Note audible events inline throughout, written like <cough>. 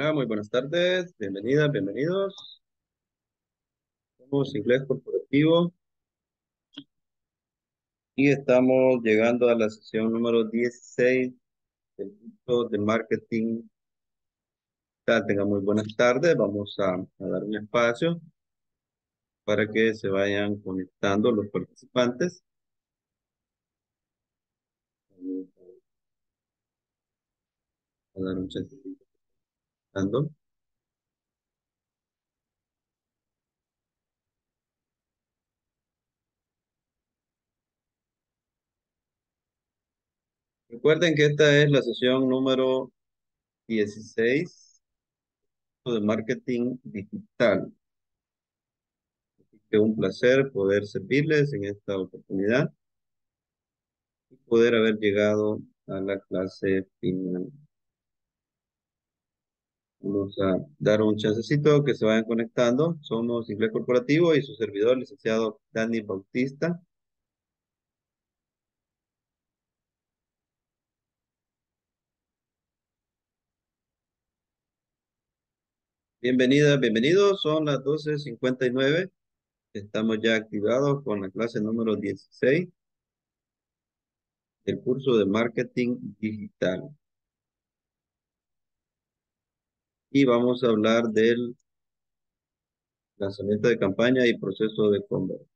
Hola, muy buenas tardes. Bienvenidas, bienvenidos. Somos Inglés Corporativo. Y estamos llegando a la sesión número 16 del curso de marketing. Tengan muy buenas tardes. Vamos a, dar un espacio para que se vayan conectando los participantes. A dar un chancecito. Recuerden que esta es la sesión número 16 de marketing digital. Es un placer poder servirles en esta oportunidad y poder haber llegado a la clase final. Vamos a dar un chancecito que se vayan conectando. Somos Inglés Corporativo y su servidor, licenciado Dani Bautista. Bienvenidas, bienvenidos. Son las 12.59. Estamos ya activados con la clase número 16 del curso de marketing digital. Y vamos a hablar del lanzamiento de campaña y proceso de conversión.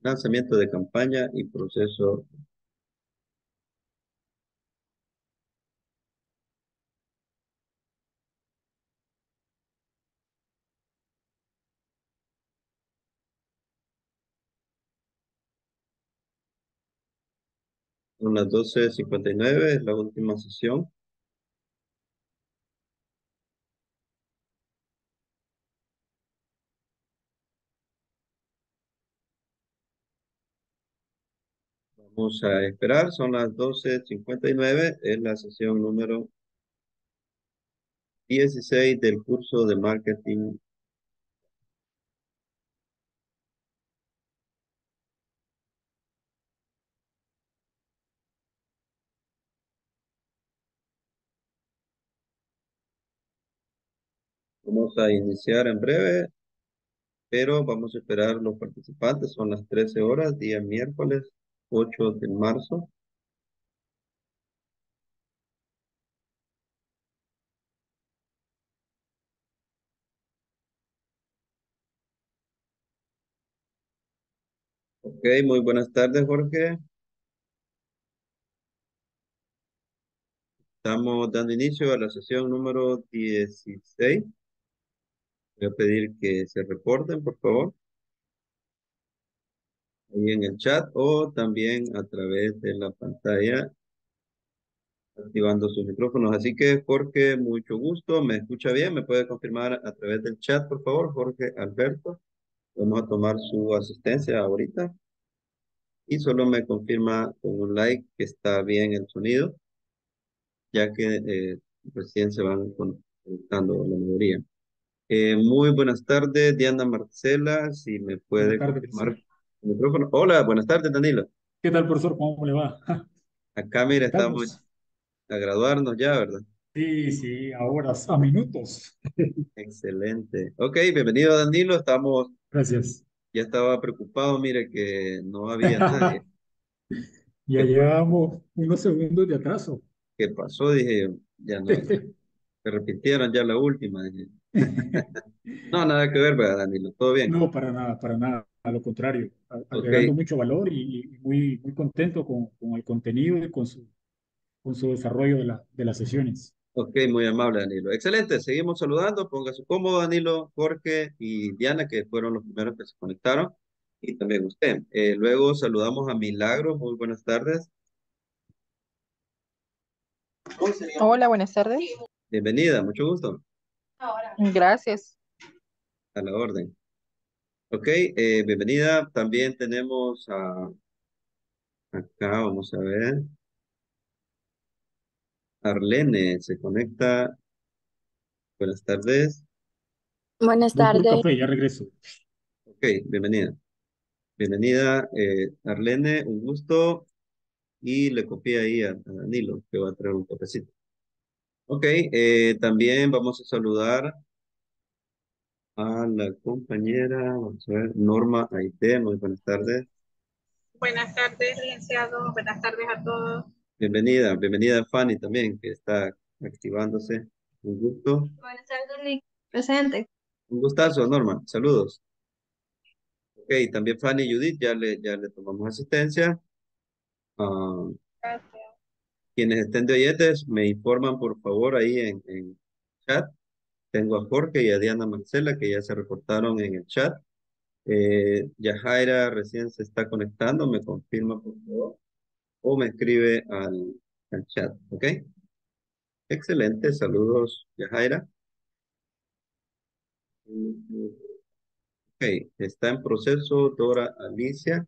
Lanzamiento de campaña y proceso Son las 12.59, es la última sesión. Vamos a esperar, son las 12.59, es la sesión número 16 del curso de marketing Vamos a iniciar en breve, pero vamos a esperar los participantes. Son las 13 horas, día miércoles 8 de marzo. Ok, muy buenas tardes, Jorge. Estamos dando inicio a la sesión número 16. Voy a pedir que se reporten, por favor. Ahí en el chat o también a través de la pantalla activando sus micrófonos. Así que Jorge, mucho gusto. ¿Me escucha bien? ¿Me puede confirmar a través del chat, por favor? Jorge Alberto. Vamos a tomar su asistencia ahorita. Y solo me confirma con un like que está bien el sonido, ya que eh, recién se van conectando la mayoría. Eh, muy buenas tardes, Diana Marcela, si me puede confirmar micrófono. Hola, buenas tardes, Danilo. ¿Qué tal, profesor? ¿Cómo le va? <laughs> Acá, mira, estamos a graduarnos ya, ¿verdad? Sí, sí, a horas, a minutos. <laughs> Excelente. Ok, bienvenido, Danilo. Estamos... Gracias. Ya estaba preocupado, mire, que no había <laughs> nadie. ya llevamos unos segundos de atraso. ¿Qué pasó? Dije, ya no. Se repitieron ya la última. no, nada que ver, ¿verdad, Danilo? ¿Todo bien? No, para nada, para nada. A lo contrario, agregando mucho valor y, muy, muy contento con, con, el contenido y con su, con su desarrollo de, la, de las sesiones. Ok, muy amable, Danilo. Excelente, seguimos saludando. Póngase cómodo, Danilo, Jorge y Diana, que fueron los primeros que se conectaron. Y también usted. Eh, luego saludamos a Milagro. Muy buenas tardes. Hola, buenas tardes. Bienvenida, mucho gusto. Gracias. A la orden. Ok, eh, bienvenida. También tenemos a... Acá, vamos a ver. Arlene se conecta. Buenas tardes. Buenas tardes. Café, ya regreso. Ok, bienvenida. Bienvenida, eh, Arlene, un gusto. Y le copié ahí a, Danilo, que va a traer un cafecito. Ok, eh, también vamos a saludar a la compañera, vamos a ver, Norma Aite, muy buenas tardes. Buenas tardes, licenciado, buenas tardes a todos. Bienvenida, bienvenida Fanny también, que está activándose. Un gusto. Buenas tardes, Presente. Un gustazo, Norma. Saludos. Ok, también Fanny y Judith, ya le, ya le tomamos asistencia. Ah, Gracias. quienes estén de oyentes, me informan por favor ahí en, en chat. Tengo a Jorge y a Diana Marcela que ya se reportaron en el chat. Eh, Yajaira recién se está conectando, me confirma por favor. O me escribe al, al chat, ¿ok? Excelente, saludos Yajaira. Ok, está en proceso Dora Alicia.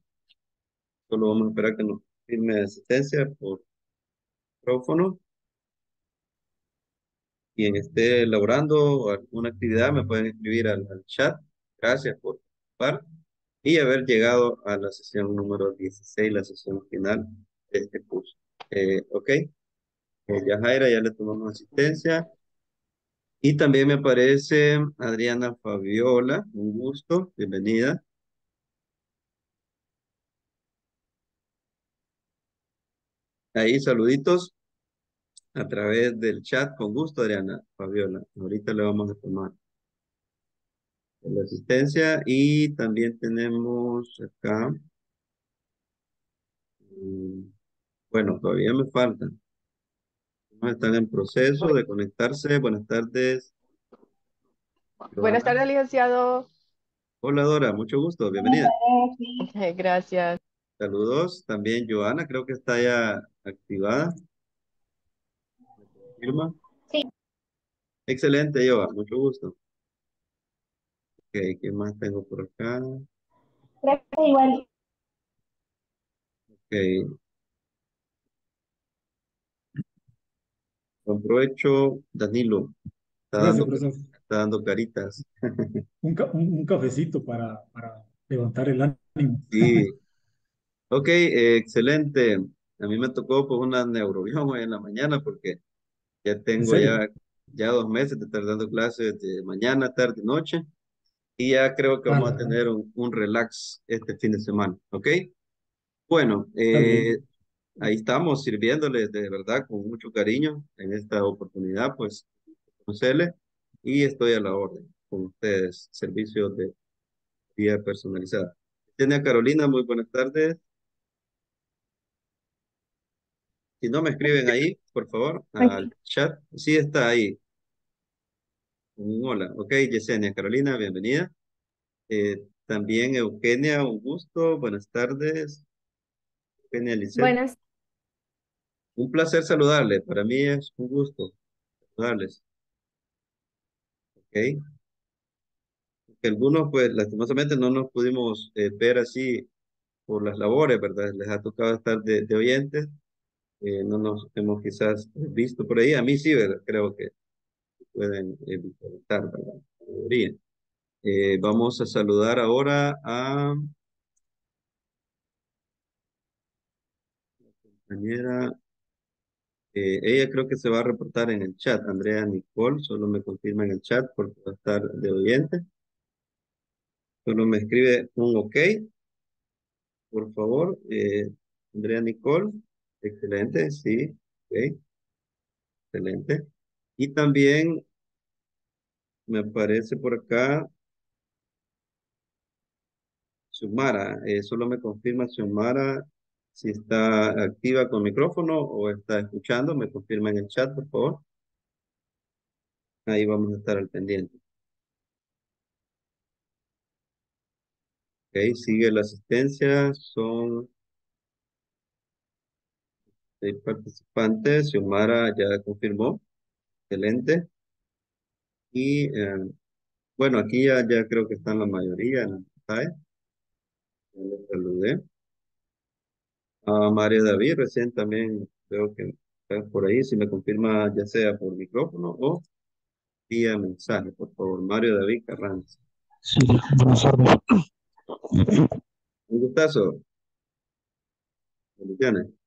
Solo vamos a esperar que nos firme asistencia por micrófono. Quien esté elaborando alguna actividad me pueden escribir al, al chat. Gracias por participar y haber llegado a la sesión número 16, la sesión final de este curso. Eh, ok. Eh, ya Jaira, ya le tomamos asistencia. Y también me aparece Adriana Fabiola, un gusto, bienvenida. Ahí saluditos a través del chat, con gusto Adriana Fabiola. Ahorita le vamos a tomar la asistencia y también tenemos acá, mm, bueno, todavía me faltan. Están en proceso de conectarse. Buenas tardes. Buenas tardes, licenciado. Hola Dora, mucho gusto, bienvenida. <laughs> Gracias. Saludos, también Joana, creo que está ya activada. ¿Me confirma? Sí. Excelente, Joa, mucho gusto. Ok, ¿qué más tengo por acá? Gracias, igual. Ok. Con provecho, Danilo. Está Gracias, dando, está dando caritas. <laughs> Un, ca- un- un cafecito para, para levantar el ánimo. Sí. Ok, eh, excelente. A mí me tocó pues una neurobioma hoy en la mañana porque ya tengo ya, ya dos meses de estar dando clases de mañana, tarde noche. Y ya creo que Ah, vamos a la- tener un, un relax este fin de semana, ¿ok? Bueno, eh, ahí estamos sirviéndoles de verdad con mucho cariño en esta oportunidad, pues, conocerles y estoy a la orden con ustedes, servicios de vía personalizada. Tiene a Carolina, muy buenas tardes. Si no me escriben ahí, por favor, al chat. Sí está ahí. Hola. Ok, Yesenia, Carolina, bienvenida. Eh, también Eugenia, un gusto. Buenas tardes. Eugenia Lisset. Buenas. Un placer saludarle. Para mí es un gusto saludarles. Ok. Algunos, pues, lastimosamente no nos pudimos eh, ver así por las labores, ¿verdad? Les ha tocado estar de, de oyentes. Eh, no nos hemos quizás visto por ahí. A mí sí, ¿verdad? Creo que pueden visualizar, ¿verdad? Eh, vamos a saludar ahora a la compañera. eh, ella creo que se va a reportar en el chat. Andrea Nicole, solo me confirma en el chat porque va a estar de oyente. Solo me escribe un ok, por favor. Andrea Nicole, excelente, sí, ok, excelente. Y también me aparece por acá Xiomara, eh, solo me confirma Xiomara si está activa con micrófono o está escuchando, me confirma en el chat, por favor. Ahí vamos a estar al pendiente. Ok, sigue la asistencia, son seis participantes, Xiomara ya confirmó, excelente. Y eh, bueno, aquí ya, ya creo que están la mayoría en les saludé. A María David, recién también veo que está por ahí, si me confirma ya sea por micrófono o vía mensaje, por favor. Mario David Carranza. Sí, buenas tardes. Un gustazo. Bendiciones.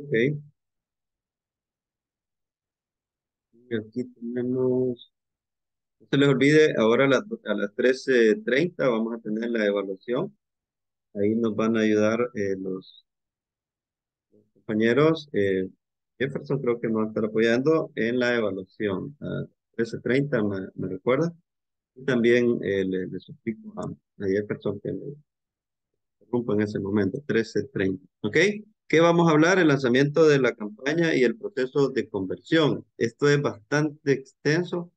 Ok. aquí tenemos, no se les olvide, ahora a las, las 13.30 vamos a tener la evaluación. Ahí nos van a ayudar eh, los, compañeros. Eh, Jefferson creo que nos va a estar apoyando en la evaluación. A 13.30 me, me recuerda. Y también eh, le, le, suplico a, a Jefferson que le interrumpa en ese momento, 13.30. ¿Ok? ¿Qué vamos a hablar? El lanzamiento de la campaña y el proceso de conversión. Esto es bastante extenso.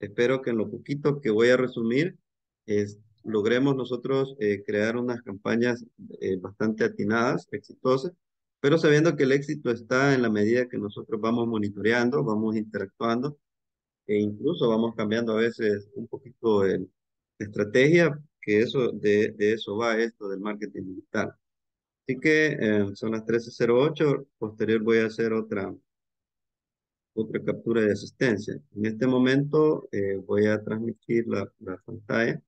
Espero que en lo poquito que voy a resumir es, logremos nosotros eh, crear unas campañas eh, bastante atinadas, exitosas, pero sabiendo que el éxito está en la medida que nosotros vamos monitoreando, vamos interactuando e incluso vamos cambiando a veces un poquito el, estrategia, que eso, de, de eso va esto del marketing digital. Así que eh, son las 13.08, posterior voy a hacer otra, otra captura de asistencia. En este momento eh, voy a transmitir la, la, pantalla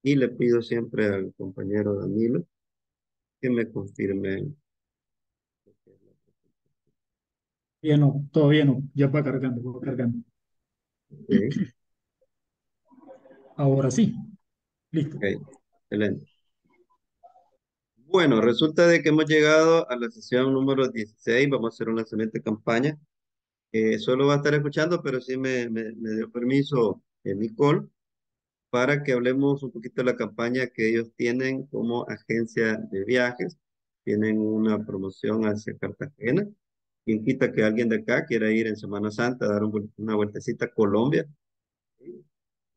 y le pido siempre al compañero Danilo que me confirme. Bien, no, todo bien, no, ya va cargando, va cargando. Okay. Ahora sí, listo. Okay. Excelente. Bueno, resulta de que hemos llegado a la sesión número 16. Vamos a hacer un lanzamiento campaña. Eh, solo va a estar escuchando, pero sí me, me, dio permiso eh, Nicole para que hablemos un poquito de la campaña que ellos tienen como agencia de viajes. Tienen una promoción hacia Cartagena. Quien quita que alguien de acá quiera ir en Semana Santa a dar un, una vueltecita a Colombia.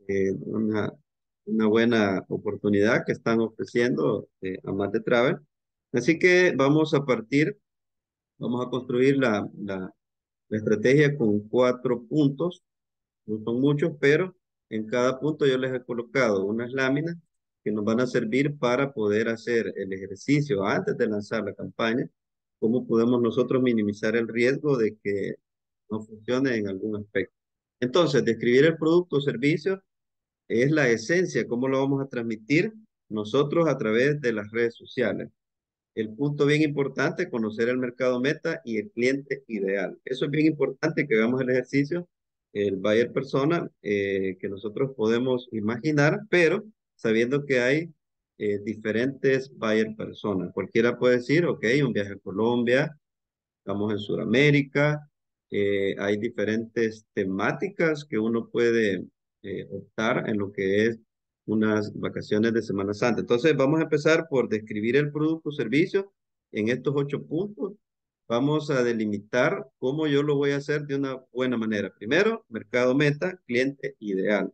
Eh, una, una buena oportunidad que están ofreciendo eh, a Mate Travel. Así que vamos a partir, vamos a construir la, la, la, estrategia con cuatro puntos. No son muchos, pero en cada punto yo les he colocado unas láminas que nos van a servir para poder hacer el ejercicio antes de lanzar la campaña. Cómo podemos nosotros minimizar el riesgo de que no funcione en algún aspecto. Entonces, describir el producto o servicio es la esencia, cómo lo vamos a transmitir nosotros a través de las redes sociales. El punto bien importante, conocer el mercado meta y el cliente ideal. Eso es bien importante que hagamos el ejercicio, el buyer persona, eh, que nosotros podemos imaginar, pero sabiendo que hay eh, diferentes buyer personas. Cualquiera puede decir, ok, un viaje a Colombia, estamos en Sudamérica, eh, hay diferentes temáticas que uno puede eh, optar en lo que es unas vacaciones de Semana Santa. Entonces vamos a empezar por describir el producto o servicio en estos ocho puntos. Vamos a delimitar cómo yo lo voy a hacer de una buena manera. Primero, mercado meta, cliente ideal.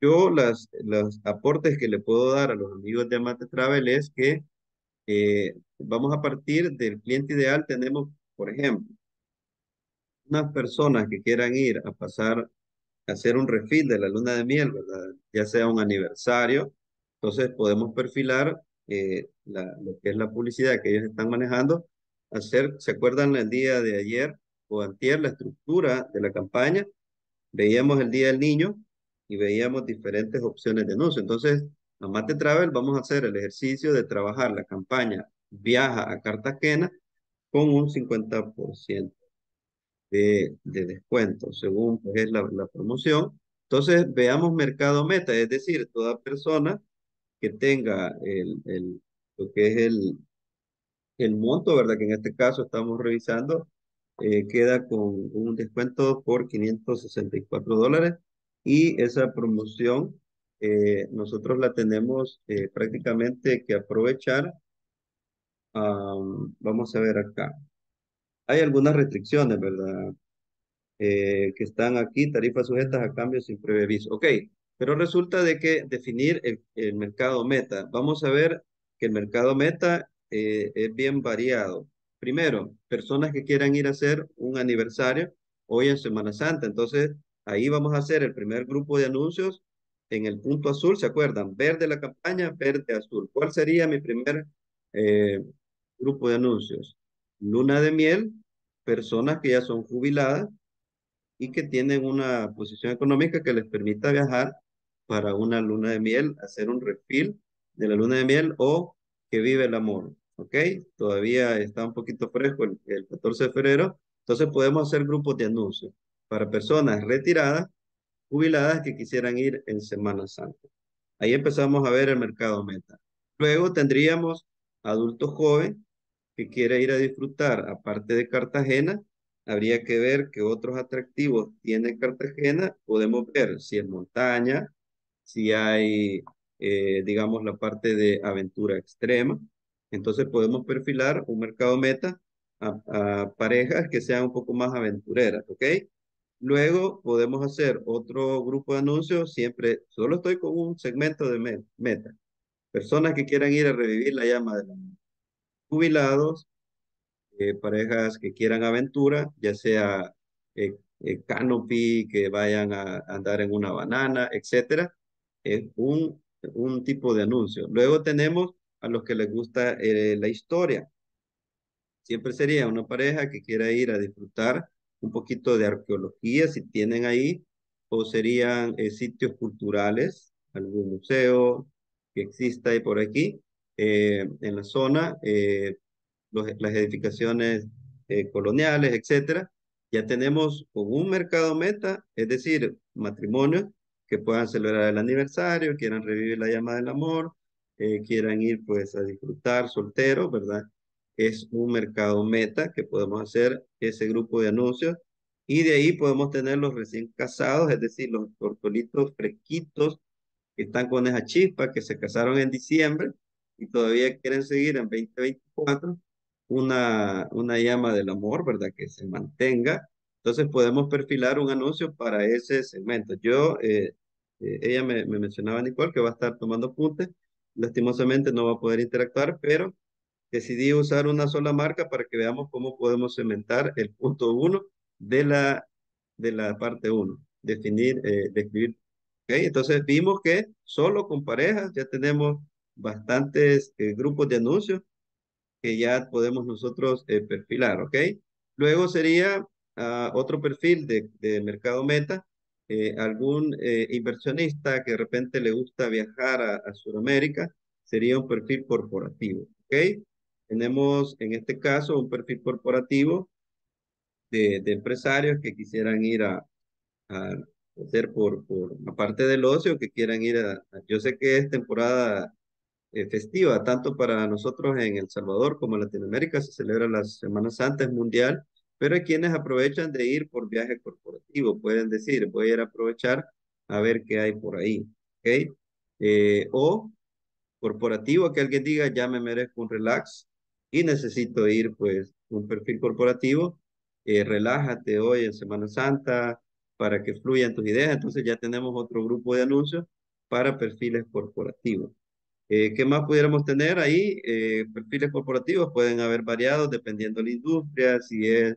Yo las, los aportes que le puedo dar a los amigos de Amate Travel es que eh, vamos a partir del cliente ideal. Tenemos, por ejemplo, unas personas que quieran ir a pasar hacer un refil de la luna de miel. Ya sea un aniversario, entonces podemos perfilar eh, lo que es la publicidad que ellos están manejando, hacer, ¿se acuerdan el día de ayer o antier, la estructura de la campaña? Veíamos el Día del Niño y veíamos diferentes opciones de anuncio. Entonces, a Mate Travel vamos a hacer el ejercicio de trabajar la campaña Viaja a Cartagena con un 50% de, de descuento según pues, es la, promoción. Entonces, veamos mercado meta, es decir, toda persona que tenga el, el, lo que es el, el monto, ¿verdad? Que en este caso estamos revisando, eh, queda con un descuento por 564 dólares y esa promoción eh, nosotros la tenemos eh, prácticamente que aprovechar. Vamos a ver acá hay algunas restricciones, ¿verdad? Eh, que están aquí, tarifas sujetas a cambios sin previo aviso. Ok, pero resulta de que definir el, el mercado meta. Vamos a ver que el mercado meta eh, es bien variado. Primero, personas que quieran ir a hacer un aniversario hoy en Semana Santa. Entonces, ahí vamos a hacer el primer grupo de anuncios en el punto azul, ¿se acuerdan? Verde la campaña, verde azul. ¿Cuál sería mi primer eh, grupo de anuncios? Luna de miel, personas que ya son jubiladas y que tienen una posición económica que les permita viajar para una luna de miel, hacer un refil de la luna de miel o que vive el amor. ¿Ok? Todavía está un poquito fresco el, el 14 de febrero, entonces podemos hacer grupos de anuncios. para personas retiradas, jubiladas que quisieran ir en Semana Santa. Ahí empezamos a ver el mercado meta. Luego tendríamos adultos jóvenes que quiere ir a disfrutar, aparte de Cartagena, habría que ver qué otros atractivos tiene Cartagena. Podemos ver si es montaña, si hay, eh, digamos, la parte de aventura extrema. Entonces podemos perfilar un mercado meta a, parejas que sean un poco más aventureras, ¿ok? Luego podemos hacer otro grupo de anuncios, siempre, solo estoy con un segmento de meta. Personas que quieran ir a revivir la llama de la jubilados, eh, parejas que quieran aventura, ya sea eh, eh, canopy, que vayan a andar en una banana, etcétera. Es un, un tipo de anuncio. Luego tenemos a los que les gusta la historia. Siempre sería una pareja que quiera ir a disfrutar un poquito de arqueología, si tienen ahí, o serían sitios culturales, algún museo que exista ahí por aquí, en la zona, las edificaciones eh, coloniales, etcétera, ya tenemos con un mercado meta, es decir, matrimonios que puedan celebrar el aniversario, quieran revivir la llama del amor, eh, quieran ir pues a disfrutar solteros, ¿verdad? Es un mercado meta que podemos hacer ese grupo de anuncios y de ahí podemos tener los recién casados, es decir, los tortolitos fresquitos que están con esa chispa, que se casaron en diciembre y todavía quieren seguir en 2024 una, una llama del amor, ¿verdad? Que se mantenga. Entonces podemos perfilar un anuncio para ese segmento. Yo, eh, eh, ella me, me, mencionaba, Nicole, que va a estar tomando apuntes. Lastimosamente no va a poder interactuar, pero decidí usar una sola marca para que veamos cómo podemos cementar el punto uno de la, de la parte uno. Definir, eh, describir. ¿Okay? Entonces vimos que solo con parejas ya tenemos bastantes grupos de anuncios que ya podemos nosotros eh, perfilar, ¿ok? Luego sería ah, otro perfil de, de mercado meta, eh, algún eh, inversionista que de repente le gusta viajar a, a Sudamérica, sería un perfil corporativo, ¿ok? Tenemos en este caso un perfil corporativo de, de empresarios que quisieran ir a, a hacer por, por, aparte del ocio, que quieran ir a, yo sé que es temporada eh, festiva, tanto para nosotros en El Salvador como en Latinoamérica, se celebra la Semana Santa, es mundial, pero hay quienes aprovechan de ir por viaje corporativo, pueden decir, voy a ir a aprovechar a ver qué hay por ahí, ¿ok? Eh, o corporativo, que alguien diga, ya me merezco un relax y necesito ir, pues, un perfil corporativo, eh, relájate hoy en Semana Santa para que fluyan tus ideas, entonces ya tenemos otro grupo de anuncios para perfiles corporativos. Eh, ¿Qué más pudiéramos tener ahí? Eh, perfiles corporativos pueden haber variados dependiendo de la industria, si es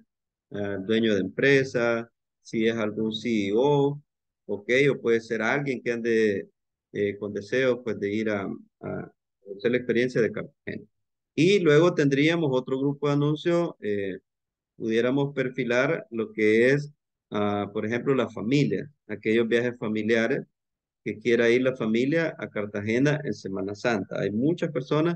uh, dueño de empresa, si es algún CEO, ok, o puede ser alguien que ande eh, con deseos pues, de ir a, a, hacer la experiencia de Cartagena. Y luego tendríamos otro grupo de anuncios, eh, pudiéramos perfilar lo que es, uh, por ejemplo, la familia, aquellos viajes familiares que quiera ir la familia a Cartagena en Semana Santa. Hay muchas personas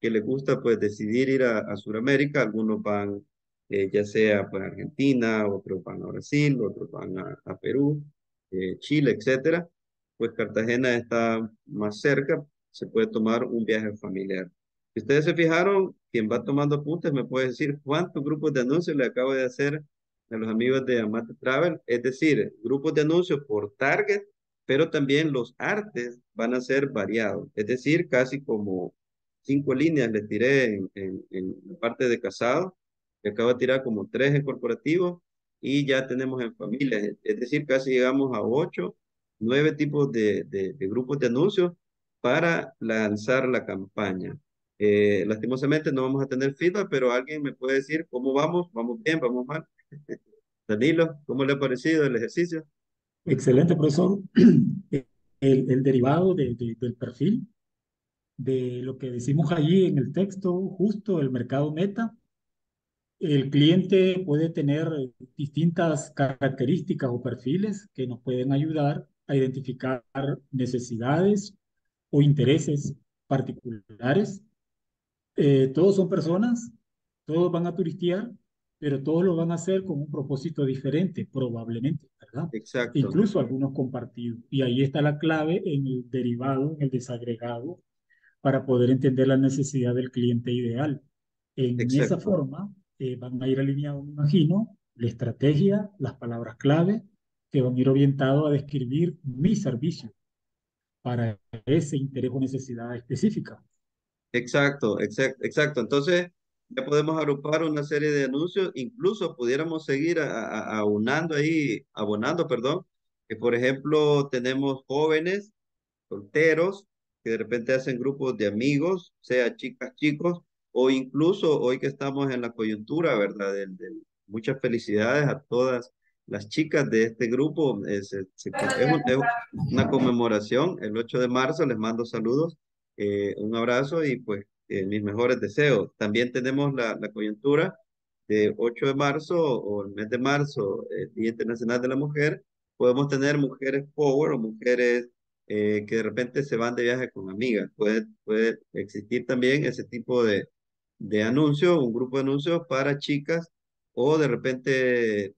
que les gusta pues decidir ir a, a Sudamérica, algunos van eh, ya sea pues a Argentina, otros van a Brasil, otros van a, Perú, eh, Chile, etcétera. Pues Cartagena está más cerca, se puede tomar un viaje familiar. Si ustedes se fijaron, quien va tomando apuntes me puede decir cuántos grupos de anuncios le acabo de hacer a los amigos de Amate Travel, es decir, grupos de anuncios por target pero también los artes van a ser variados, es decir, casi como cinco líneas le tiré en, en, la parte de casado, que acabo de tirar como tres en corporativo y ya tenemos en familia, es decir, casi llegamos a ocho, nueve tipos de, de, de grupos de anuncios para lanzar la campaña. Eh, lastimosamente no vamos a tener feedback, pero alguien me puede decir cómo vamos, vamos bien, vamos mal. <laughs> Danilo, ¿cómo le ha parecido el ejercicio? Excelente, profesor. <clears throat> El, derivado de, del perfil, de lo que decimos allí en el texto, justo el mercado meta, el cliente puede tener distintas características o perfiles que nos pueden ayudar a identificar necesidades o intereses particulares. Eh, todos son personas, todos van a turistear, pero todos lo van a hacer con un propósito diferente, probablemente, ¿verdad? Exacto. Incluso algunos compartidos. Y ahí está la clave en el derivado, en el desagregado, para poder entender la necesidad del cliente ideal. En esa Exacto. forma eh, van a ir alineados, me imagino, la estrategia, las palabras clave, que van a ir orientados a describir mi servicio para ese interés o necesidad específica. Exacto, exacto, exacto. Entonces, ya podemos agrupar una serie de anuncios, incluso pudiéramos seguir aunando ahí, abonando, perdón, que por ejemplo tenemos jóvenes, solteros, que de repente hacen grupos de amigos, sea chicas, chicos, o incluso hoy que estamos en la coyuntura, ¿verdad? Del- del- muchas felicidades a todas las chicas de este grupo. Es, es- es una conmemoración, el 8 de marzo, les mando saludos, eh, un abrazo y pues eh, mis mejores deseos. También tenemos la, coyuntura de 8 de marzo o el mes de marzo, el Día Internacional de la Mujer, podemos tener mujeres power o mujeres eh, que de repente se van de viaje con amigas. Puede, puede existir también ese tipo de, de anuncios, un grupo de anuncios para chicas o de repente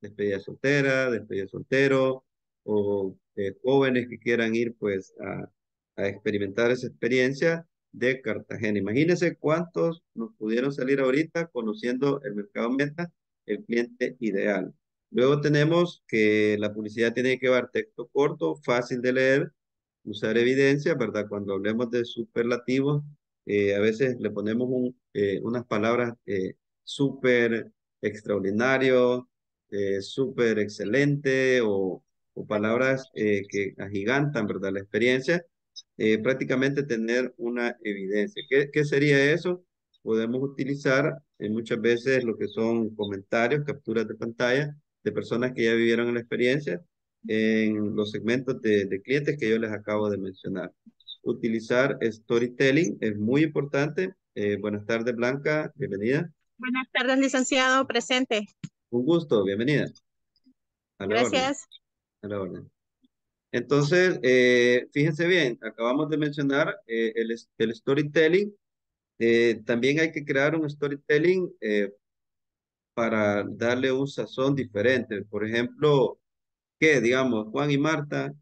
despedida soltera, despedida soltero o eh, jóvenes que quieran ir pues a experimentar esa experiencia de Cartagena. Imagínense cuántos nos pudieron salir ahorita conociendo el mercado meta, el cliente ideal. Luego tenemos que la publicidad tiene que llevar texto corto, fácil de leer, usar evidencia, ¿verdad? Cuando hablemos de superlativos, eh, a veces le ponemos un, eh, unas palabras eh, súper extraordinario, eh, súper excelente o, o palabras que agigantan, ¿verdad? La experiencia, eh, prácticamente tener una evidencia. ¿Qué, qué sería eso? Podemos utilizar eh, muchas veces lo que son comentarios, capturas de pantalla de personas que ya vivieron la experiencia en los segmentos de, de clientes que yo les acabo de mencionar. Utilizar storytelling es muy importante. Eh, buenas tardes, Blanca. Bienvenida. Buenas tardes, licenciado. Presente. Un gusto. Bienvenida. A la orden, Gracias. a la orden. Entonces, eh, fíjense bien, acabamos de mencionar eh, el, el storytelling. Eh, también hay que crear un storytelling eh, para darle un sazón diferente. Por ejemplo, que digamos, Juan y Marta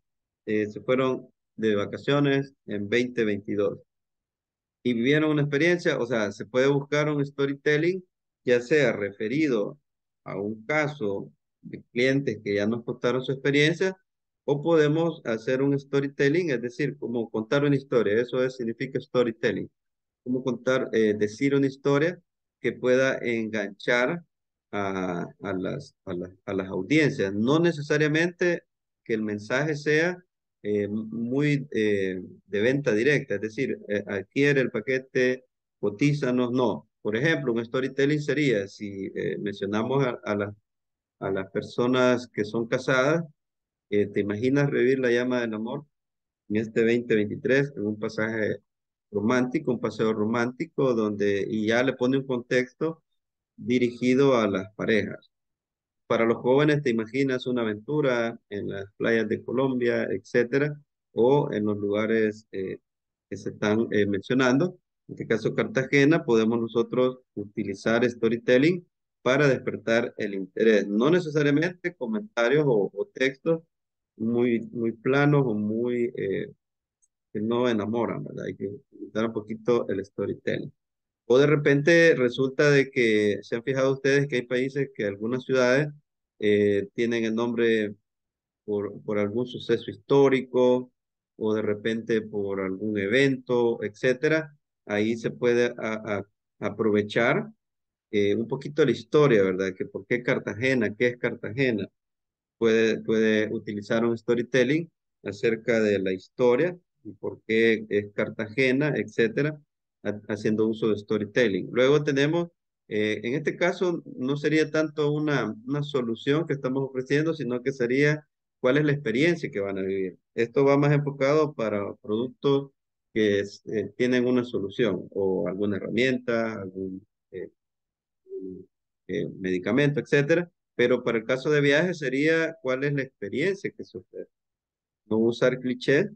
eh, se fueron de vacaciones en 2022 y vivieron una experiencia, o sea, se puede buscar un storytelling, ya sea referido a un caso de clientes que ya nos contaron su experiencia, o podemos hacer un storytelling, es decir, como contar una historia, eso es, significa storytelling, como contar, eh, decir una historia que pueda enganchar a, a las, a, las, a las audiencias, no necesariamente que el mensaje sea eh, muy eh, de venta directa, es decir, eh, adquiere el paquete, cotízanos, no. Por ejemplo, un storytelling sería, si eh, mencionamos a, a, la- a las personas que son casadas, ¿te imaginas revivir la llama del amor en este 2023 en un pasaje romántico, un paseo romántico, donde, y ya le pone un contexto dirigido a las parejas? Para los jóvenes, te imaginas una aventura en las playas de Colombia, etcétera, o en los lugares eh, que se están eh, mencionando. En este caso, Cartagena, podemos nosotros utilizar storytelling para despertar el interés. No necesariamente comentarios o textos muy, muy planos o muy eh, que no enamoran, ¿verdad? Hay que utilizar un poquito el storytelling. O de repente resulta de que se han fijado ustedes que hay países que algunas ciudades eh, tienen el nombre por, por algún suceso histórico o de repente por algún evento, etcétera. Ahí se puede a- a- aprovechar eh, un poquito la historia, ¿verdad? Que por qué Cartagena, qué es Cartagena. Puede, puede utilizar un storytelling acerca de la historia y por qué es Cartagena, etcétera, ha- haciendo uso de storytelling. Luego tenemos, eh, en este caso, no sería tanto una, una solución que estamos ofreciendo, sino que sería cuál es la experiencia que van a vivir. Esto va más enfocado para productos que eh, tienen una solución o alguna herramienta, algún eh, medicamento, etcétera. Pero para el caso de viaje sería cuál es la experiencia que ofrece. No usar clichés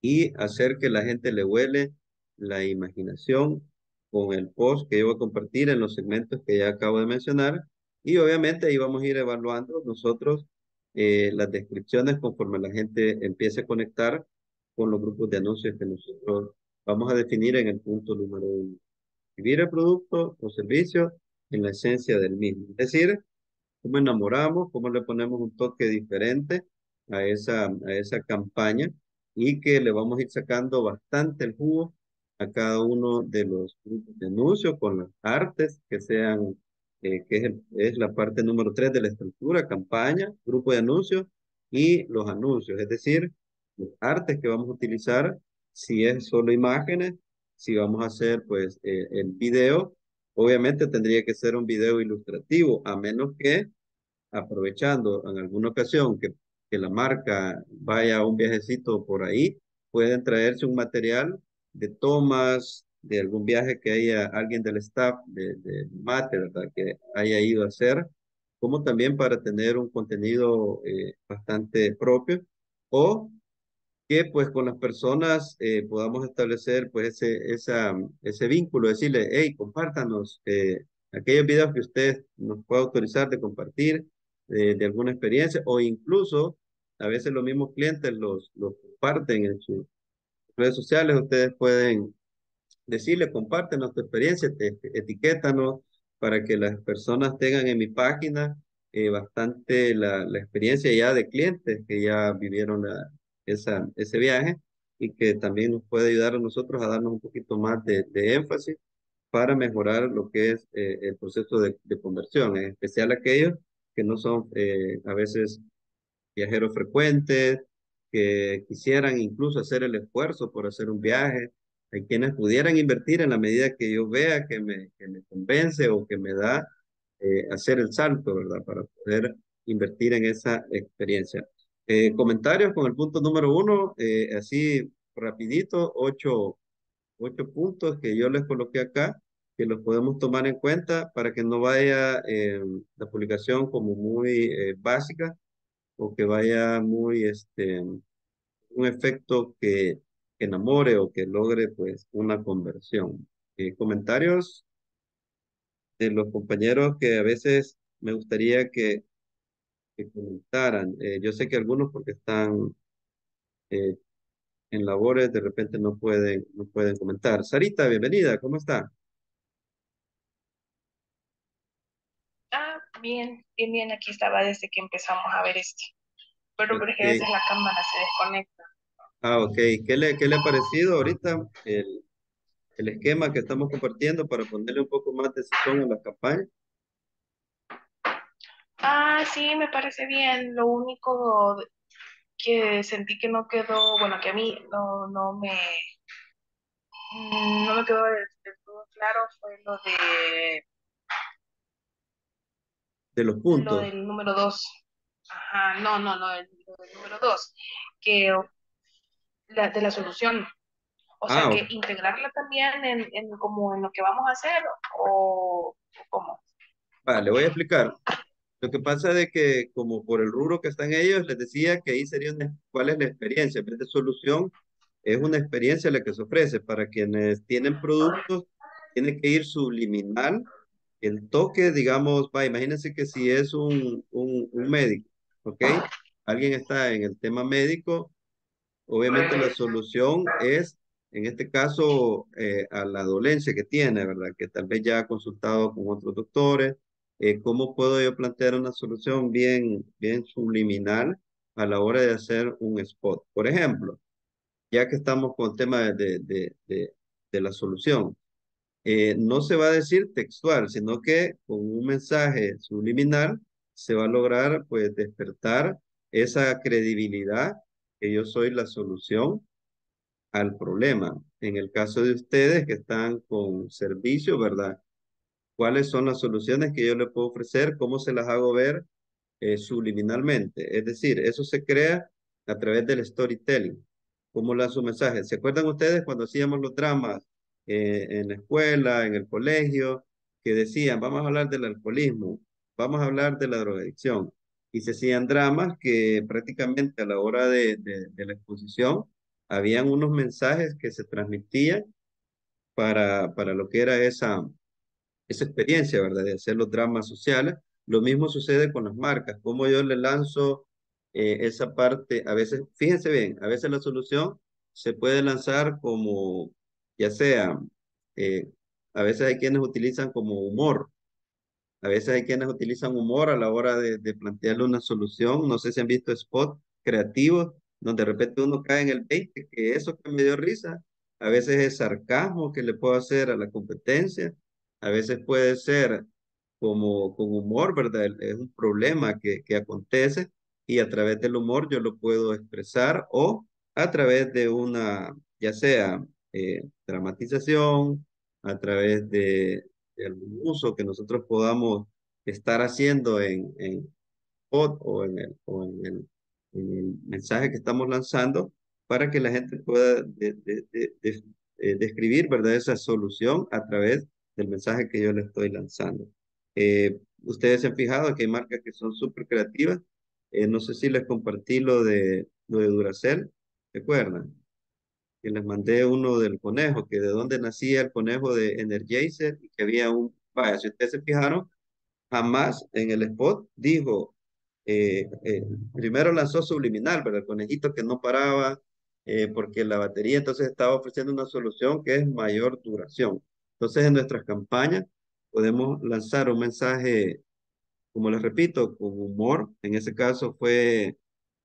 y hacer que la gente le huele la imaginación con el post que yo voy a compartir en los segmentos que ya acabo de mencionar. Y obviamente ahí vamos a ir evaluando nosotros eh, las descripciones conforme la gente empiece a conectar con los grupos de anuncios que nosotros vamos a definir en el punto número uno. Escribir el producto o servicio en la esencia del mismo. Es decir, cómo enamoramos, cómo le ponemos un toque diferente a esa, a esa campaña y que le vamos a ir sacando bastante el jugo a cada uno de los grupos de anuncios con las artes que sean, eh, que es, es la parte número tres de la estructura, campaña, grupo de anuncios y los anuncios, es decir, los artes que vamos a utilizar, si es solo imágenes, si vamos a hacer pues eh, el video, obviamente tendría que ser un video ilustrativo, a menos que aprovechando en alguna ocasión que, que la marca vaya a un viajecito por ahí, pueden traerse un material de tomas de algún viaje que haya alguien del staff de, de Mate. Que haya ido a hacer, como también para tener un contenido eh, bastante propio o que pues con las personas eh, podamos establecer pues ese, esa, ese vínculo, decirle, hey, compártanos eh, aquellos videos que usted nos pueda autorizar de compartir de, de, alguna experiencia o incluso a veces los mismos clientes los, los comparten en sus redes sociales, ustedes pueden decirle, compártenos tu experiencia, te, etiquétanos para que las personas tengan en mi página eh, bastante la, la, experiencia ya de clientes que ya vivieron la, esa, ese viaje y que también nos puede ayudar a nosotros a darnos un poquito más de, de énfasis para mejorar lo que es eh, el proceso de, de, conversión, en especial aquellos que no son eh, a veces viajeros frecuentes, que quisieran incluso hacer el esfuerzo por hacer un viaje. Hay quienes pudieran invertir en la medida que yo vea que me, que me convence o que me da eh, hacer el salto, ¿verdad? Para poder invertir en esa experiencia. Eh, comentarios con el punto número uno, eh, así rapidito, ocho, ocho puntos que yo les coloqué acá, que los podemos tomar en cuenta para que no vaya eh, la publicación como muy básica o que vaya muy, este, un efecto que, que enamore o que logre pues una conversión. comentarios de los compañeros que a veces me gustaría que que comentaran. Eh, yo sé que algunos porque están eh, en labores de repente no pueden, no pueden comentar. Sarita, bienvenida, ¿cómo está? Ah, bien, bien, bien, aquí estaba desde que empezamos a ver esto. Pero porque okay. a veces la cámara se desconecta. Ah, ok. ¿Qué le, qué le ha parecido ahorita el, el esquema que estamos compartiendo para ponerle un poco más de sazón a la campaña? Ah, sí, me parece bien. Lo único que sentí que no quedó, bueno, que a mí no, no me, no me quedó del, todo claro fue lo de... De los puntos. Lo del número dos. Ajá, no, no, no, el, del número dos. Que la, de la solución. O sea, Ah, que integrarla también en, en como en lo que vamos a hacer o, o cómo. Vale, voy a explicar. Lo que pasa es que como por el rubro que están ellos, les decía que ahí sería cuál es la experiencia. En vez de solución, es una experiencia la que se ofrece. Para quienes tienen productos, tiene que ir subliminal. El toque, digamos, va, imagínense que si es un, un, un médico, ¿ok? Alguien está en el tema médico, obviamente la solución es, en este caso, eh, a la dolencia que tiene, ¿verdad? Que tal vez ya ha consultado con otros doctores, eh, ¿cómo puedo yo plantear una solución bien, bien subliminal a la hora de hacer un spot? Por ejemplo, ya que estamos con el tema de, la solución, eh, no se va a decir textual, sino que con un mensaje subliminal se va a lograr pues despertar esa credibilidad que yo soy la solución al problema. En el caso de ustedes que están con servicio, ¿verdad? Cuáles son las soluciones que yo le puedo ofrecer, cómo se las hago ver eh, subliminalmente. Es decir, eso se crea a través del storytelling. ¿Cómo lanzo mensajes? ¿Se acuerdan ustedes cuando hacíamos los dramas eh, en la escuela, en el colegio, que decían, vamos a hablar del alcoholismo, vamos a hablar de la drogadicción? Y se hacían dramas que prácticamente a la hora de, de, de la exposición habían unos mensajes que se transmitían para, para lo que era esa, esa experiencia, ¿verdad? De hacer los dramas sociales. Lo mismo sucede con las marcas, como yo le lanzo eh, esa parte, a veces, fíjense bien, a veces la solución se puede lanzar como, ya sea, eh, a veces hay quienes utilizan como humor, a veces hay quienes utilizan humor a la hora de, de plantearle una solución. No sé si han visto spots creativos donde de repente uno cae en el 20, que eso que me dio risa, a veces es sarcasmo que le puedo hacer a la competencia, a veces puede ser como con humor, ¿verdad? Es un problema que, que acontece y a través del humor yo lo puedo expresar o a través de una, ya sea eh, dramatización, a través de, de, algún uso que nosotros podamos estar haciendo en, en o en el, o en el, en el mensaje que estamos lanzando para que la gente pueda eh, describir ¿verdad? esa solución a través del mensaje que yo le estoy lanzando. Eh, ustedes se han fijado que hay marcas que son súper creativas. Eh, no sé si les compartí lo de, lo de Duracell, ¿recuerdan? Que les mandé uno del conejo, que de dónde nacía el conejo de Energizer y que había un, vaya, si ustedes se fijaron, jamás en el spot dijo, eh, eh, primero lanzó subliminal, pero el conejito que no paraba, eh, porque la batería entonces estaba ofreciendo una solución que es mayor duración. Entonces en nuestras campañas podemos lanzar un mensaje, como les repito, con humor. En ese caso fue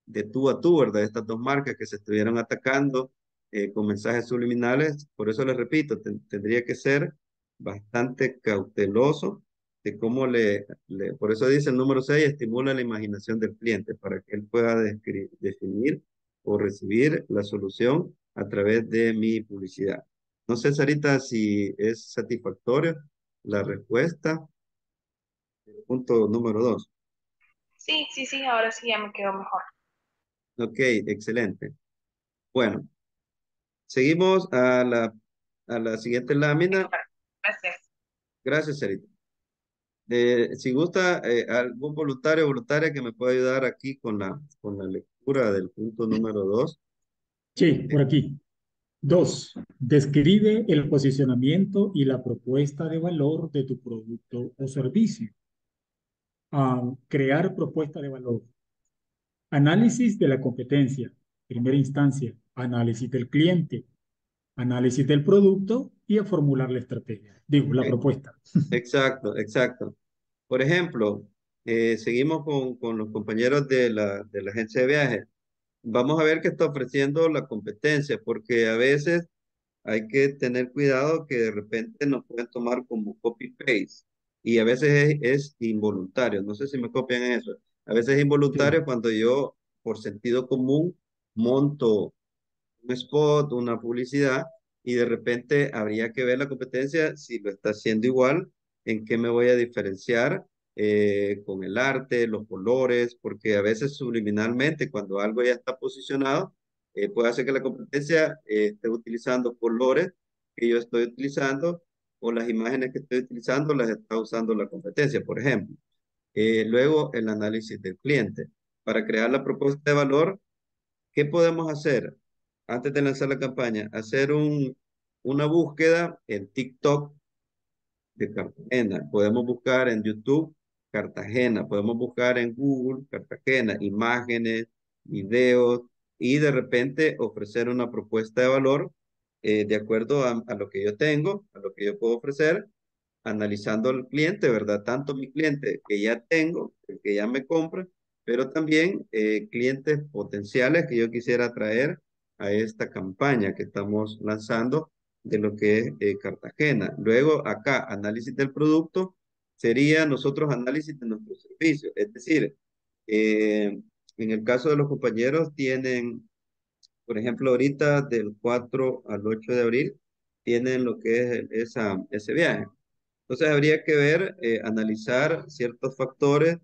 de tú a tú, ¿verdad? Estas dos marcas que se estuvieron atacando eh, con mensajes subliminales. Por eso les repito, tendría que ser bastante cauteloso de cómo le, le, por eso dice el número 6, estimula la imaginación del cliente para que él pueda definir o recibir la solución a través de mi publicidad. No sé, Sarita, si es satisfactoria la respuesta. Punto número 2. Sí, sí, sí, ahora sí ya me quedo mejor. Ok, excelente. Bueno, seguimos a la, a la siguiente lámina. Gracias. Gracias, Sarita. Eh, si gusta, eh, algún voluntario o voluntaria que me pueda ayudar aquí con la, con la lectura del punto número dos. Sí, por aquí. Dos, describe el posicionamiento y la propuesta de valor de tu producto o servicio. Um, crear propuesta de valor. Análisis de la competencia. Primera instancia, análisis del cliente, análisis del producto y a formular la estrategia, digo, la propuesta. <laughs> Exacto, exacto. Por ejemplo, eh, seguimos con, con, los compañeros de la, de la agencia de viajes. Vamos a ver qué está ofreciendo la competencia, porque a veces hay que tener cuidado que de repente nos pueden tomar como copy-paste y a veces es, es, involuntario. No sé si me copian eso. A veces es involuntario sí. cuando yo, por sentido común, monto un spot, una publicidad y de repente habría que ver la competencia si lo está haciendo igual, en qué me voy a diferenciar eh, con el arte, los colores, porque a veces subliminalmente cuando algo ya está posicionado, eh, puede hacer que la competencia eh, esté utilizando colores que yo estoy utilizando o las imágenes que estoy utilizando las está usando la competencia, por ejemplo. luego, el análisis del cliente. Para crear la propuesta de valor, ¿qué podemos hacer? antes de lanzar la campaña, hacer un, una búsqueda en TikTok de Cartagena. Podemos buscar en YouTube Cartagena, podemos buscar en Google Cartagena, imágenes, videos y de repente ofrecer una propuesta de valor eh, de acuerdo a, lo que yo tengo, a lo que yo puedo ofrecer, analizando al cliente, ¿verdad? Tanto mi cliente que ya tengo, que ya me compra, pero también eh, clientes potenciales que yo quisiera atraer a esta campaña que estamos lanzando de lo que es eh, Cartagena. Luego acá, análisis del producto, sería nosotros análisis de nuestro servicio. Es decir, eh, en el caso de los compañeros tienen, por ejemplo, ahorita del 4 al 8 de abril, tienen lo que es ese viaje. Entonces habría que ver, eh, analizar ciertos factores,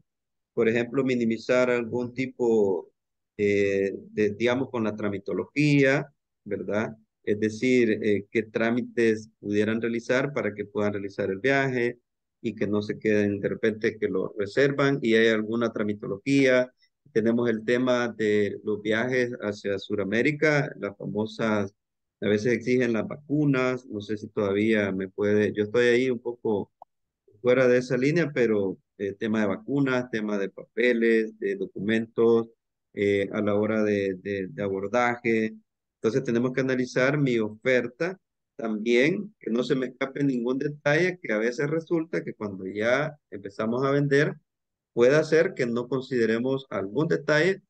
por ejemplo, minimizar algún tipo eh, de, digamos, con la tramitología, ¿verdad? Es decir, eh, qué trámites pudieran realizar para que puedan realizar el viaje y que no se queden de repente que lo reservan y hay alguna tramitología. Tenemos el tema de los viajes hacia Sudamérica, las famosas a veces exigen las vacunas, no sé si todavía me puede, yo estoy ahí un poco fuera de esa línea, pero eh, tema de vacunas, tema de papeles, de documentos, eh, a la hora de, de, de abordaje. Entonces tenemos que analizar mi oferta también, que no se me escape ningún detalle, que a veces resulta que cuando ya empezamos a vender, puede ser que no consideremos algún detalle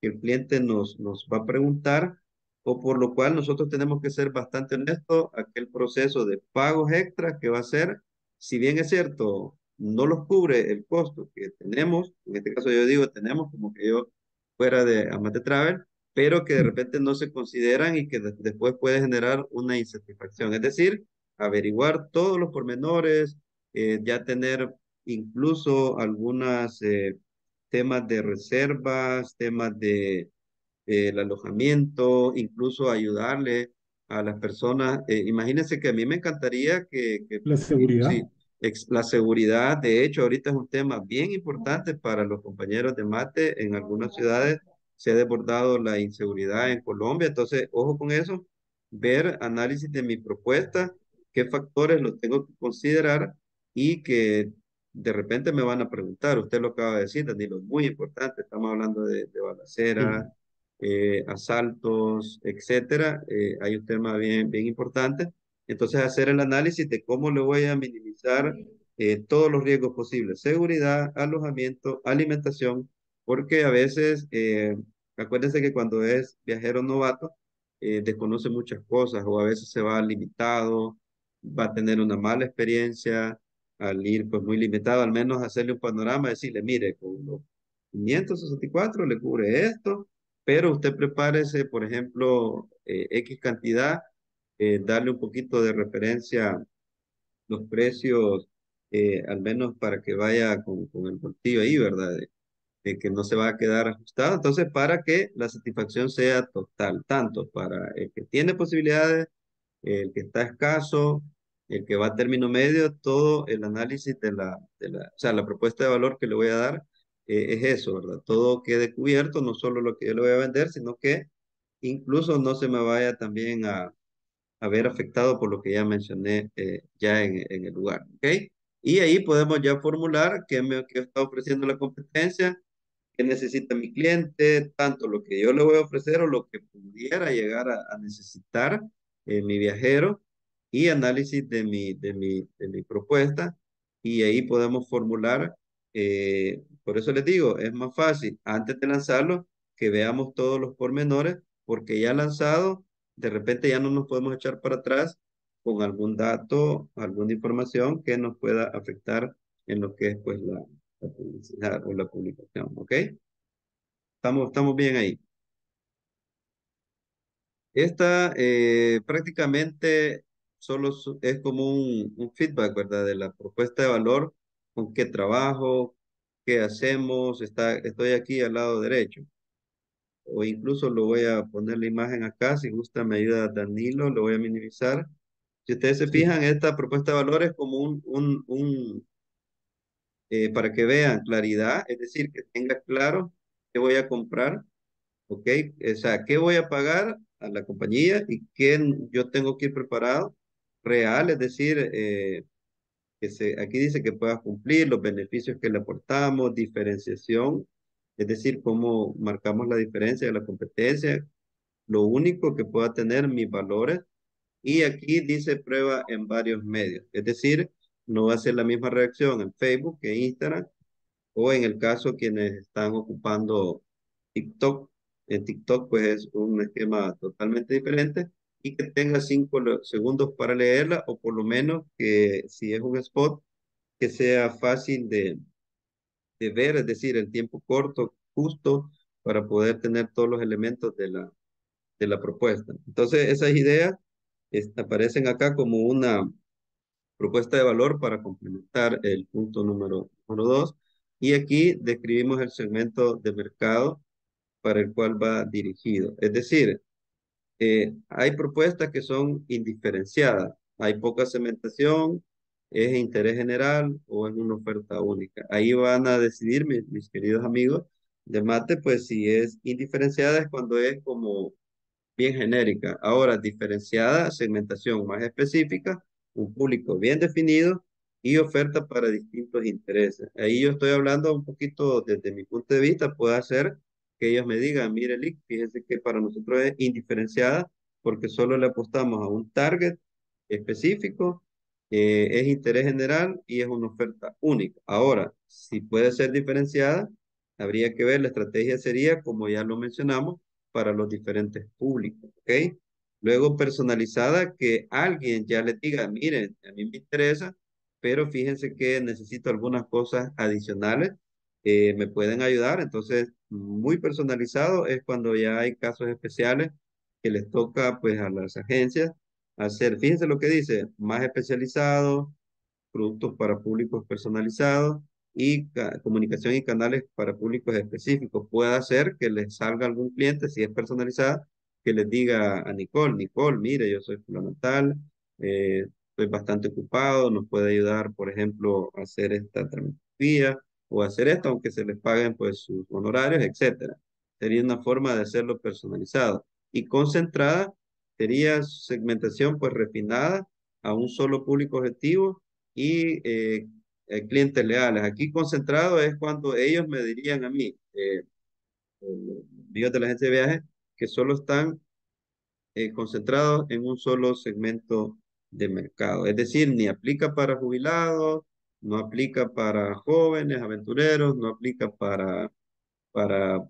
que el cliente nos, nos va a preguntar o por lo cual nosotros tenemos que ser bastante honestos aquel proceso de pagos extra que va a ser, si bien es cierto, no los cubre el costo que tenemos, en este caso yo digo tenemos como que yo fuera de Amate Travel, pero que de repente no se consideran y que de después puede generar una insatisfacción. Es decir, averiguar todos los pormenores, eh, ya tener incluso algunos eh, temas de reservas, temas de eh, el alojamiento, incluso ayudarle a las personas. Eh, imagínense que a mí me encantaría que... que la seguridad. Sí, la seguridad, de hecho, ahorita es un tema bien importante para los compañeros de mate en algunas ciudades. Se ha desbordado la inseguridad en Colombia, entonces, ojo con eso, ver análisis de mi propuesta, qué factores los tengo que considerar y que de repente me van a preguntar, usted lo acaba de decir, Danilo, es muy importante, estamos hablando de, de balacera, sí. eh, asaltos, etcétera, eh, hay un tema bien, bien importante. Entonces, hacer el análisis de cómo le voy a minimizar eh, todos los riesgos posibles, seguridad, alojamiento, alimentación, porque a veces, eh, acuérdense que cuando es viajero novato, eh, desconoce muchas cosas o a veces se va limitado, va a tener una mala experiencia, al ir pues muy limitado, al menos hacerle un panorama, decirle, mire, con los 564 le cubre esto, pero usted prepárese, por ejemplo, eh, X cantidad, eh, darle un poquito de referencia los precios, al menos para que vaya con, con el bolsillo ahí, ¿verdad? De, que no se va a quedar ajustado. Entonces, para que la satisfacción sea total, tanto para el que tiene posibilidades, el que está escaso, el que va a término medio, todo el análisis de la, de la, o sea, la propuesta de valor que le voy a dar eh, es eso, ¿verdad? Todo quede cubierto, no solo lo que yo le voy a vender, sino que incluso no se me vaya también a, a ver afectado por lo que ya mencioné eh, ya en, en, el lugar, ¿ok? Y ahí podemos ya formular qué me qué está ofreciendo la competencia, qué necesita mi cliente, tanto lo que yo le voy a ofrecer o lo que pudiera llegar a, a necesitar eh, mi viajero y análisis de mi, de mi, de mi propuesta y ahí podemos formular, eh, por eso les digo, es más fácil antes de lanzarlo que veamos todos los pormenores porque ya lanzado, de repente ya no nos podemos echar para atrás con algún dato, alguna información que nos pueda afectar en lo que es pues la, la publicidad o la publicación, ¿ok? Estamos, estamos bien ahí. Esta eh, prácticamente solo es como un, un, feedback, ¿verdad? De la propuesta de valor, con qué trabajo, qué hacemos, está, estoy aquí al lado derecho. O incluso lo voy a poner la imagen acá, si gusta me ayuda Danilo, lo voy a minimizar. Si ustedes se fijan, esta propuesta de valor es como un, un, un eh, para que vean claridad, es decir, que tenga claro qué voy a comprar, ¿ok? O sea, qué voy a pagar a la compañía y qué yo tengo que ir preparado real, es decir, eh, que se, aquí dice que pueda cumplir los beneficios que le aportamos, diferenciación, es decir, cómo marcamos la diferencia de la competencia, lo único que pueda tener mis valores, y aquí dice prueba en varios medios, es decir, no va a ser la misma reacción en Facebook que en Instagram, o en el caso quienes están ocupando TikTok, en TikTok pues es un esquema totalmente diferente, y que tenga cinco segundos para leerla o por lo menos que si es un spot que sea fácil de, de ver, es decir, el tiempo corto, justo para poder tener todos los elementos de la, de la propuesta. Entonces, esas ideas este, aparecen acá como una propuesta de valor para complementar el punto número, dos. Y aquí describimos el segmento de mercado para el cual va dirigido. Es decir, eh, hay propuestas que son indiferenciadas. Hay poca cementación, es interés general o es una oferta única. Ahí van a decidir mis, mis, queridos amigos de mate, pues si es indiferenciada es cuando es como bien genérica. Ahora, diferenciada, segmentación más específica, un público bien definido y oferta para distintos intereses. Ahí yo estoy hablando un poquito desde mi punto de vista, puede ser que ellos me digan, mire, Lick, fíjense que para nosotros es indiferenciada porque solo le apostamos a un target específico, eh, es interés general y es una oferta única. Ahora, si puede ser diferenciada, habría que ver, la estrategia sería, como ya lo mencionamos, para los diferentes públicos, ¿ok? Luego personalizada, que alguien ya le diga, miren, a mí me interesa, pero fíjense que necesito algunas cosas adicionales que me pueden ayudar. Entonces, muy personalizado es cuando ya hay casos especiales que les toca pues a las agencias hacer, fíjense lo que dice, más especializado, productos para públicos personalizados y comunicación y canales para públicos específicos. Puede hacer que les salga algún cliente, si es personalizada, que les diga a Nicole, Nicole, mire, yo soy fundamental, eh, estoy bastante ocupado, nos puede ayudar, por ejemplo, a hacer esta tramitación o hacer esto, aunque se les paguen pues sus honorarios, etcétera. Sería una forma de hacerlo personalizado. Y concentrada sería segmentación pues refinada a un solo público objetivo y eh, eh, clientes leales. Aquí concentrado es cuando ellos me dirían a mí, eh, de la agencia de viajes, que solo están eh, concentrados en un solo segmento de mercado. Es decir, ni aplica para jubilados, no aplica para jóvenes, aventureros, no aplica para, para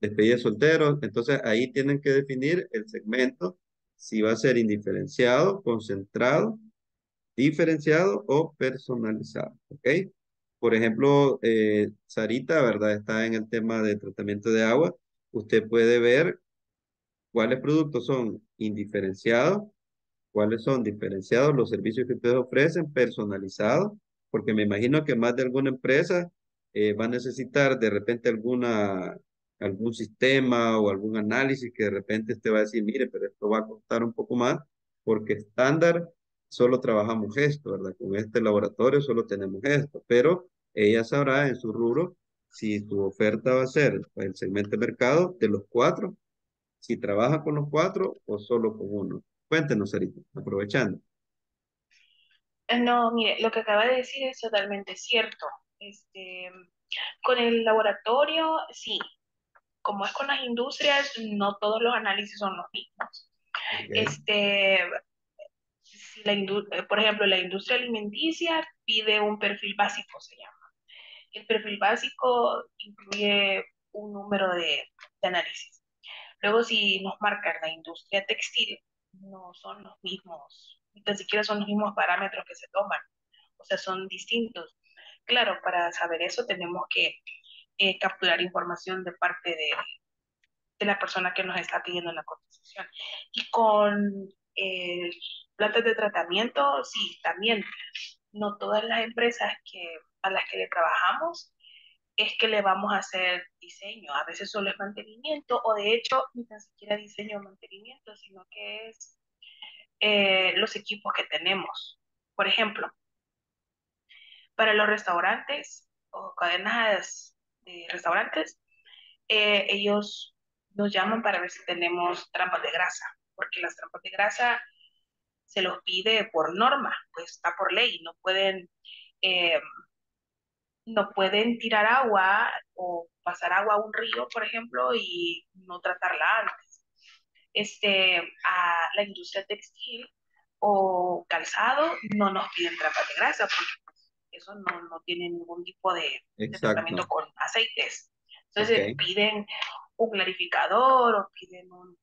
despedidos solteros. Entonces ahí tienen que definir el segmento, si va a ser indiferenciado, concentrado, diferenciado o personalizado. ¿Ok? Por ejemplo, eh, Sarita, ¿verdad? Está en el tema de tratamiento de agua. Usted puede ver cuáles productos son indiferenciados, cuáles son diferenciados los servicios que ustedes ofrecen, personalizados, porque me imagino que más de alguna empresa eh, va a necesitar de repente alguna, algún sistema o algún análisis que de repente usted va a decir, mire, pero esto va a costar un poco más, porque estándar solo trabajamos esto, ¿verdad? Con este laboratorio solo tenemos esto, pero ella sabrá en su rubro si su oferta va a ser el segmento de mercado de los cuatro, si trabaja con los cuatro o solo con uno. Cuéntenos, Sarita, aprovechando. Eh, no, mire, lo que acaba de decir es totalmente cierto. Este, con el laboratorio, sí. Como es con las industrias, no todos los análisis son los mismos. Este, la eh, por ejemplo, la industria alimenticia pide un perfil básico, se llama. El perfil básico incluye un número de, análisis. Luego, si nos marcan la industria textil, no son los mismos, ni tan siquiera son los mismos parámetros que se toman, o sea, son distintos. Claro, para saber eso tenemos que eh, capturar información de parte de, de la persona que nos está pidiendo la cotización. Y con el plantas de tratamiento, sí, también. No todas las empresas que, a las que le trabajamos es que le vamos a hacer diseño. A veces solo es mantenimiento o de hecho ni tan siquiera diseño o mantenimiento, sino que es eh, los equipos que tenemos. Por ejemplo, para los restaurantes o cadenas de restaurantes, eh, ellos nos llaman para ver si tenemos trampas de grasa, porque las trampas de grasa se los pide por norma, pues está por ley, no pueden, eh, no pueden tirar agua o pasar agua a un río, por ejemplo, y no tratarla antes. Este, a la industria textil o calzado no nos piden trampas de grasa porque pues, eso no, no, tiene ningún tipo de, tratamiento con aceites. Entonces piden un clarificador o piden un,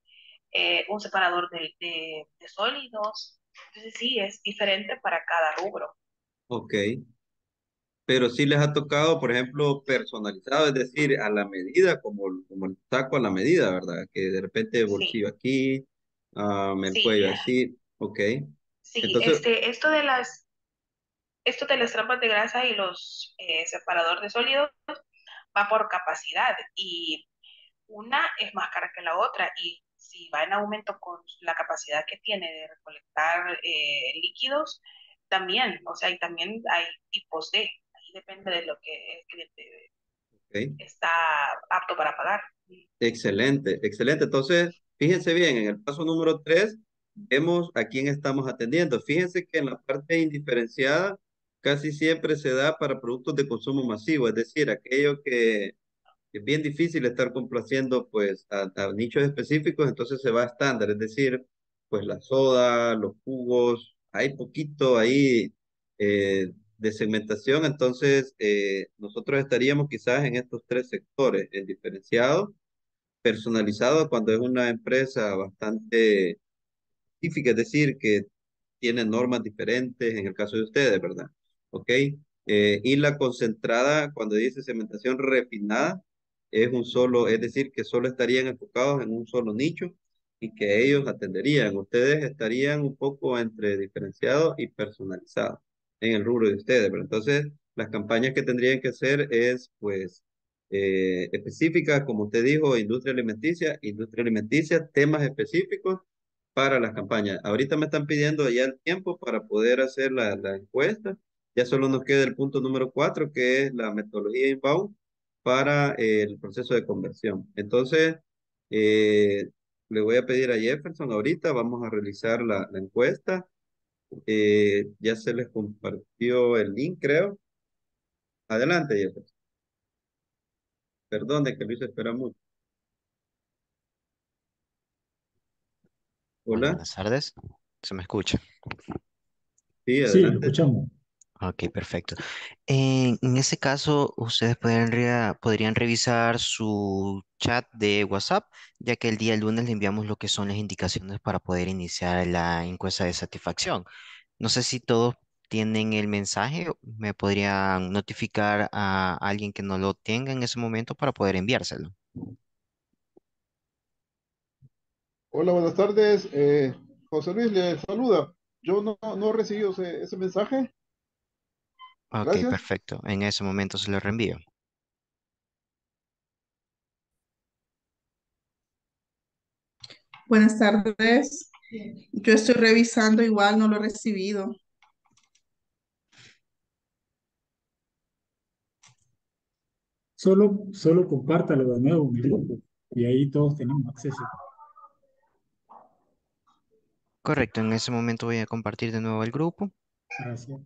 eh, un separador de, de, sólidos. Entonces sí, es diferente para cada rubro. Ok. Pero sí les ha tocado, por ejemplo, personalizado, es decir, a la medida, como, como el saco a la medida, ¿verdad? Que de repente bolsillo aquí, um, el cuello así, ok. Sí, este, esto de las esto de las trampas de grasa y los eh, separadores de sólidos va por capacidad y una es más cara que la otra y si va en aumento con la capacidad que tiene de recolectar eh, líquidos, también, o sea, y también hay tipos de, depende de lo que el cliente está apto para pagar. Excelente, excelente. Entonces, Fíjense bien, en el paso número 3 vemos a quién estamos atendiendo. Fíjense que en la parte indiferenciada casi siempre se da para productos de consumo masivo, es decir, aquello que es bien difícil estar complaciendo pues a, a nichos específicos, entonces se va a estándar, es decir, pues la soda, los jugos, hay poquito ahí eh, de segmentación, entonces eh, nosotros estaríamos quizás en estos tres sectores, el diferenciado, personalizado cuando es una empresa bastante específica, es decir, que tiene normas diferentes en el caso de ustedes, ¿verdad? ¿Ok? Eh, y la concentrada, cuando dice segmentación refinada, es un solo, es decir, que solo estarían enfocados en un solo nicho y que ellos atenderían. Ustedes estarían un poco entre diferenciados y personalizados en el rubro de ustedes, pero entonces las campañas que tendrían que hacer es, pues, eh, específicas, como usted dijo, industria alimenticia, industria alimenticia, temas específicos para las campañas. Ahorita me están pidiendo ya el tiempo para poder hacer la, la encuesta. Ya solo nos queda el punto número cuatro, que es la metodología inbound para eh, el proceso de conversión. Entonces, eh, le voy a pedir a Jefferson ahorita, vamos a realizar la, la encuesta. Eh, ya se les compartió el link, creo. Adelante, Jefferson. Perdón de que Luis espera mucho. Hola. Buenas tardes. ¿Se me escucha? Sí, Sí, lo adelante. escuchamos. Ok, perfecto. En, en ese caso, ustedes podrían, podrían revisar su chat de WhatsApp, ya que el día lunes le enviamos lo que son las indicaciones para poder iniciar la encuesta de satisfacción. No sé si todos tienen el mensaje, me podrían notificar a alguien que no lo tenga en ese momento para poder enviárselo. Hola, buenas tardes. Eh, José Luis le saluda. Yo no, no he recibido ese mensaje. Ok, Gracias. perfecto. En ese momento se lo reenvío. Buenas tardes. Yo estoy revisando, igual no lo he recibido. Solo, solo compártalo de nuevo en el grupo y ahí todos tenemos acceso. Correcto, en ese momento voy a compartir de nuevo el grupo. Gracias.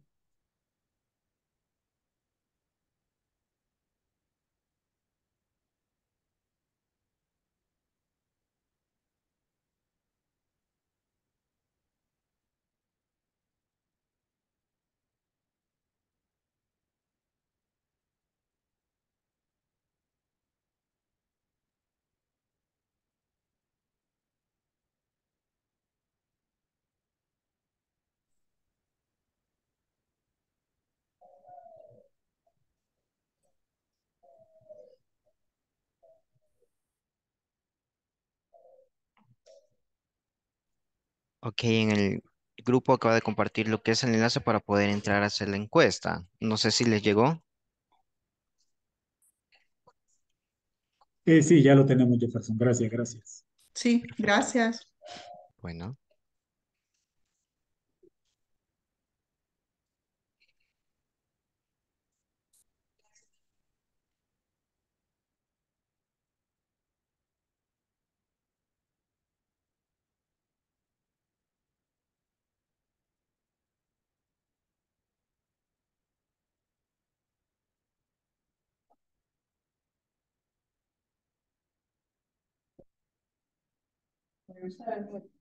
Ok, en el grupo acaba de compartir lo que es el enlace para poder entrar a hacer la encuesta. No sé si les llegó. Eh, sí, ya lo tenemos, Jefferson. Gracias, gracias. Sí, gracias. Bueno, percent.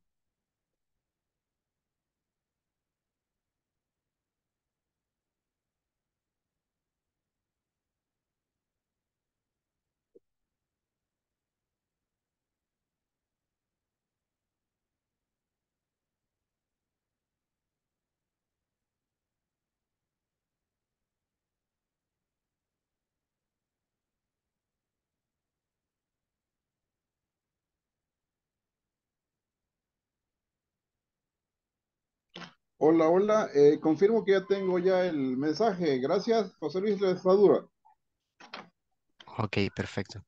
Hola, hola. Eh, confirmo que ya tengo ya el mensaje. Gracias, José Luis saluda. ok, perfecto.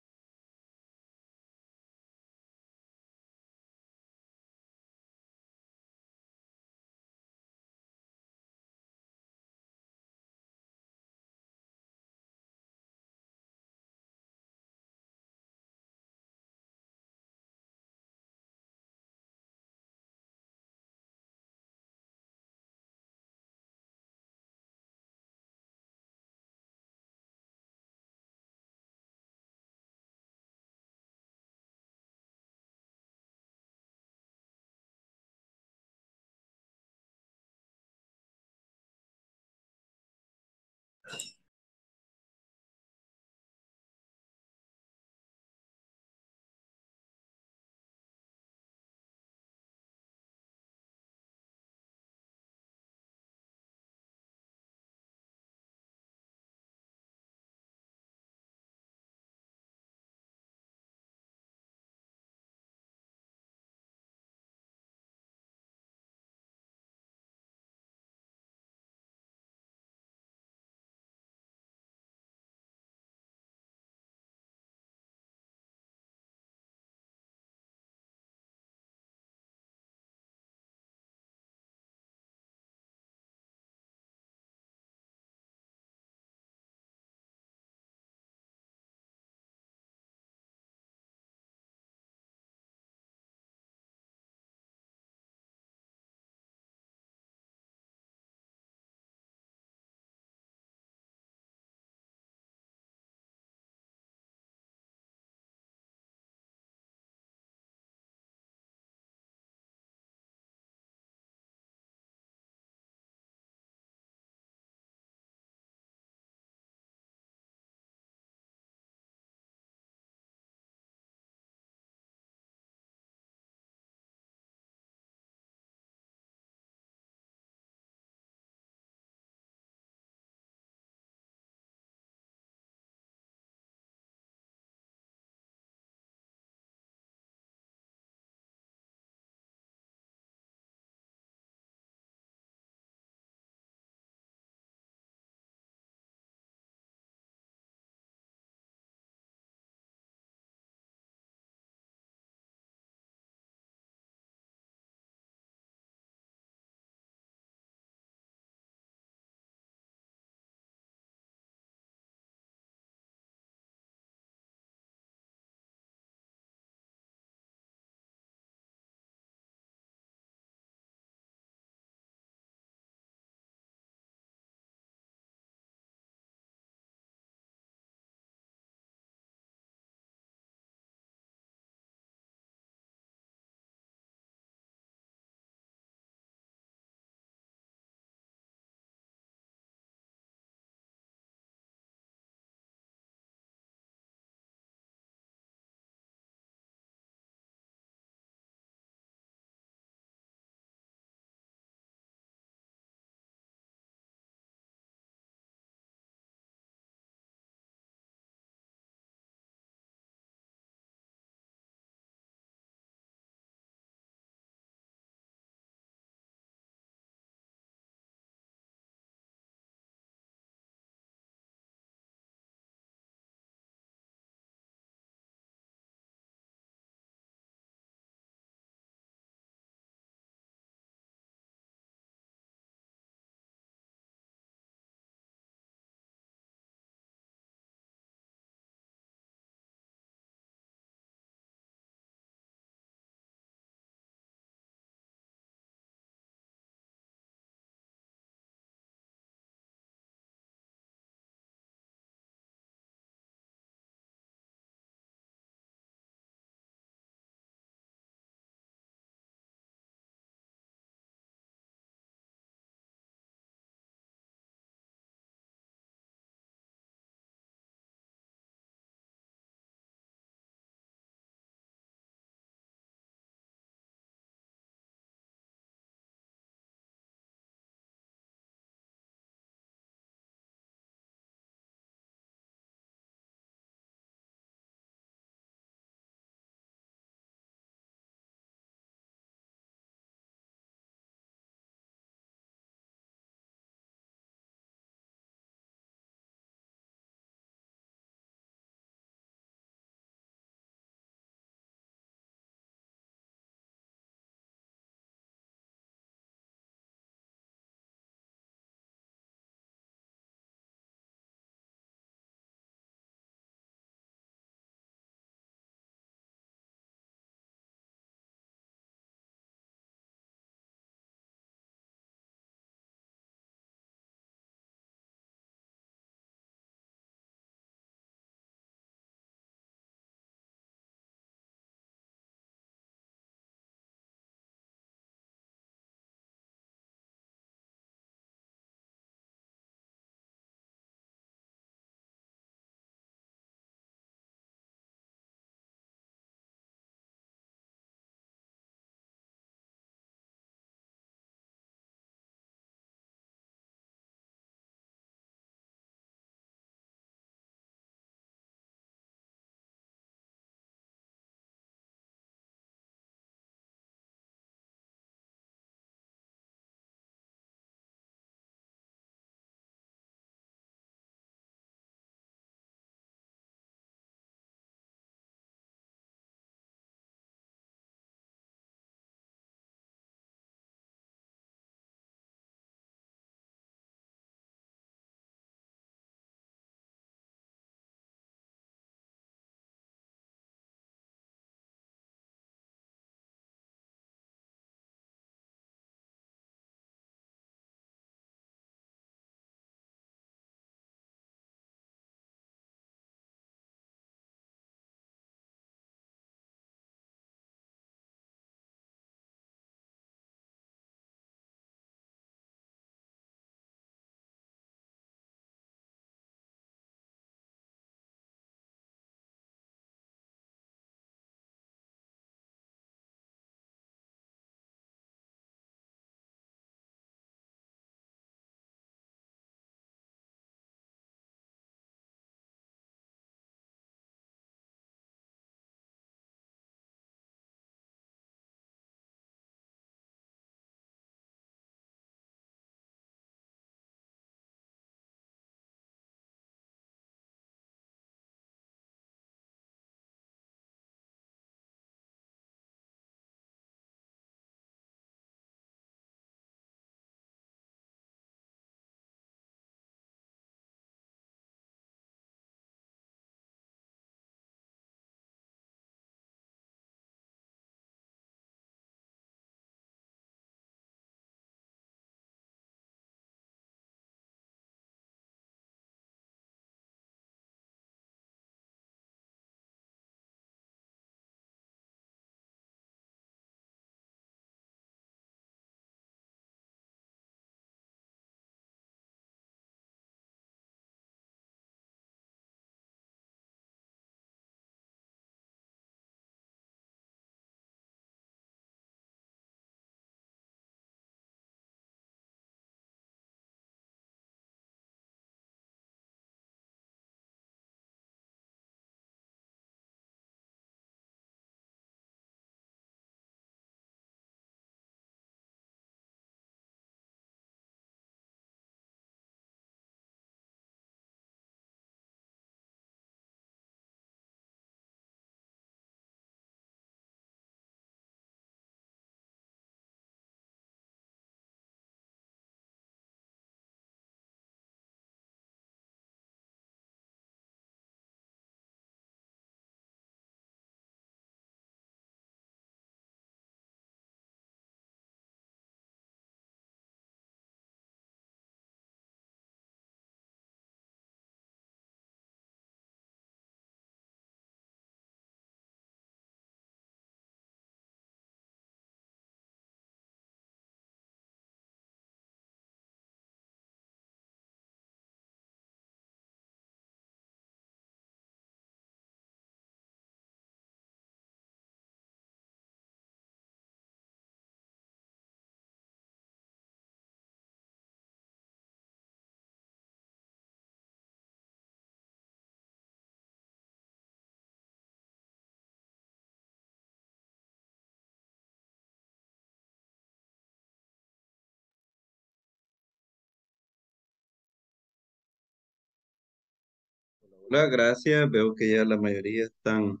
Hola, gracias. Veo que ya la mayoría están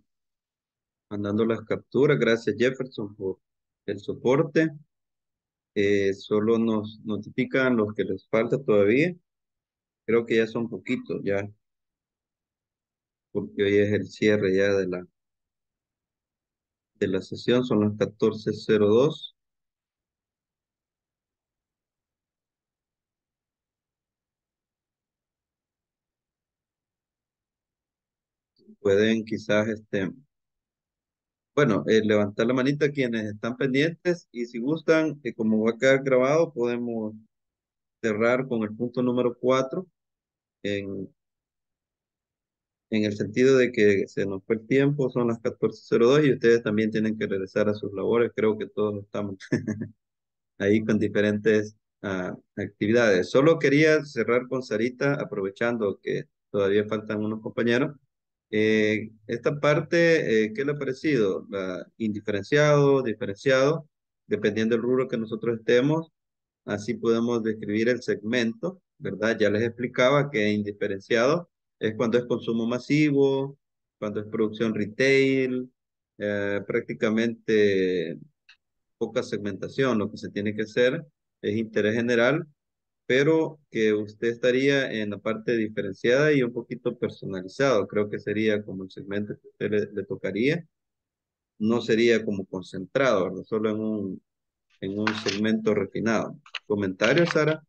mandando las capturas. Gracias, Jefferson, por el soporte. Eh, solo nos notifican los que les falta todavía. Creo que ya son poquitos, ya. Porque hoy es el cierre ya de la, de la sesión. Son las 14.02. Pueden quizás, este, bueno, eh, levantar la manita quienes están pendientes y si gustan, eh, como va a quedar grabado, podemos cerrar con el punto número 4 en, en el sentido de que se nos fue el tiempo, son las 14.02 y ustedes también tienen que regresar a sus labores. Creo que todos estamos <laughs> ahí con diferentes ah, actividades. Solo quería cerrar con Sarita, aprovechando que todavía faltan unos compañeros. Eh, esta parte, eh, ¿qué le ha parecido? La, indiferenciado, diferenciado, dependiendo del rubro que nosotros estemos, así podemos describir el segmento, ¿verdad? Ya les explicaba que indiferenciado es cuando es consumo masivo, cuando es producción retail, eh, prácticamente poca segmentación, lo que se tiene que hacer es interés general, pero que usted estaría en la parte diferenciada y un poquito personalizado. Creo que sería como el segmento que usted le, le tocaría. No sería como concentrado, ¿verdad? Solo en un, en un segmento refinado. ¿Comentarios, Sara?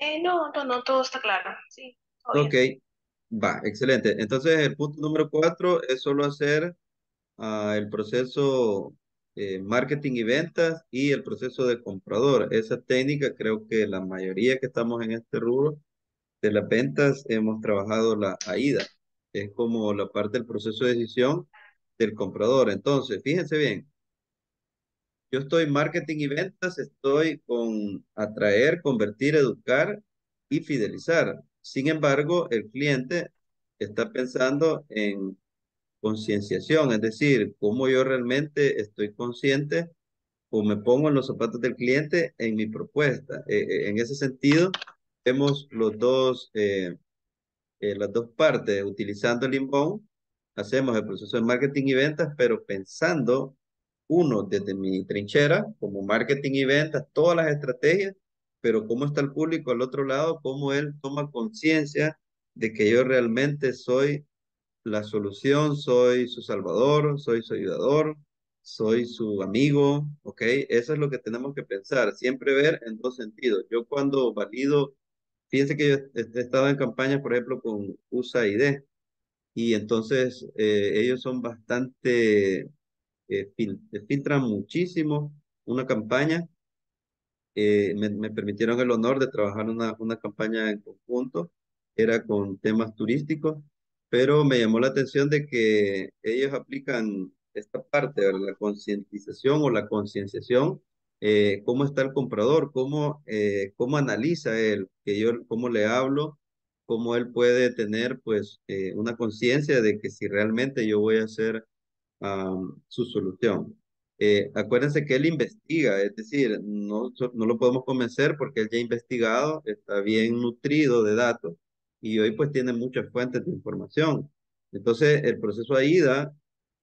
Eh, no, no, no, todo está claro. Sí, Ok, va, excelente. Entonces, el punto número cuatro es solo hacer ah, el proceso eh, marketing y ventas y el proceso de comprador. Esa técnica creo que la mayoría que estamos en este rubro de las ventas hemos trabajado la AIDA. Es como la parte del proceso de decisión del comprador. Entonces, fíjense bien, yo estoy marketing y ventas, estoy con atraer, convertir, educar y fidelizar. Sin embargo, el cliente está pensando en concienciación, es decir, cómo yo realmente estoy consciente o me pongo en los zapatos del cliente en mi propuesta. Eh, eh, en ese sentido, vemos los dos, eh, eh, las dos partes, utilizando el inbound, hacemos el proceso de marketing y ventas, pero pensando uno desde mi trinchera, como marketing y ventas, todas las estrategias, pero cómo está el público al otro lado, cómo él toma conciencia de que yo realmente soy la solución, soy su salvador, soy su ayudador, soy su amigo, ¿ok? Eso es lo que tenemos que pensar, siempre ver en dos sentidos. Yo cuando valido, fíjense que yo he estado en campañas, por ejemplo, con USAID, y entonces eh, ellos son bastante, eh, fil- filtran muchísimo una campaña eh, me, me permitieron el honor de trabajar una, una campaña en conjunto, era con temas turísticos, pero me llamó la atención de que ellos aplican esta parte, ¿verdad? la concientización o la concienciación, eh, cómo está el comprador, cómo, eh, cómo analiza él, que yo, cómo le hablo, cómo él puede tener pues eh, una conciencia de que si realmente yo voy a hacer am, su solución. Eh, acuérdense que él investiga, es decir, no, no lo podemos convencer porque él ya ha investigado, está bien nutrido de datos y hoy pues tiene muchas fuentes de información. Entonces, el proceso AIDA,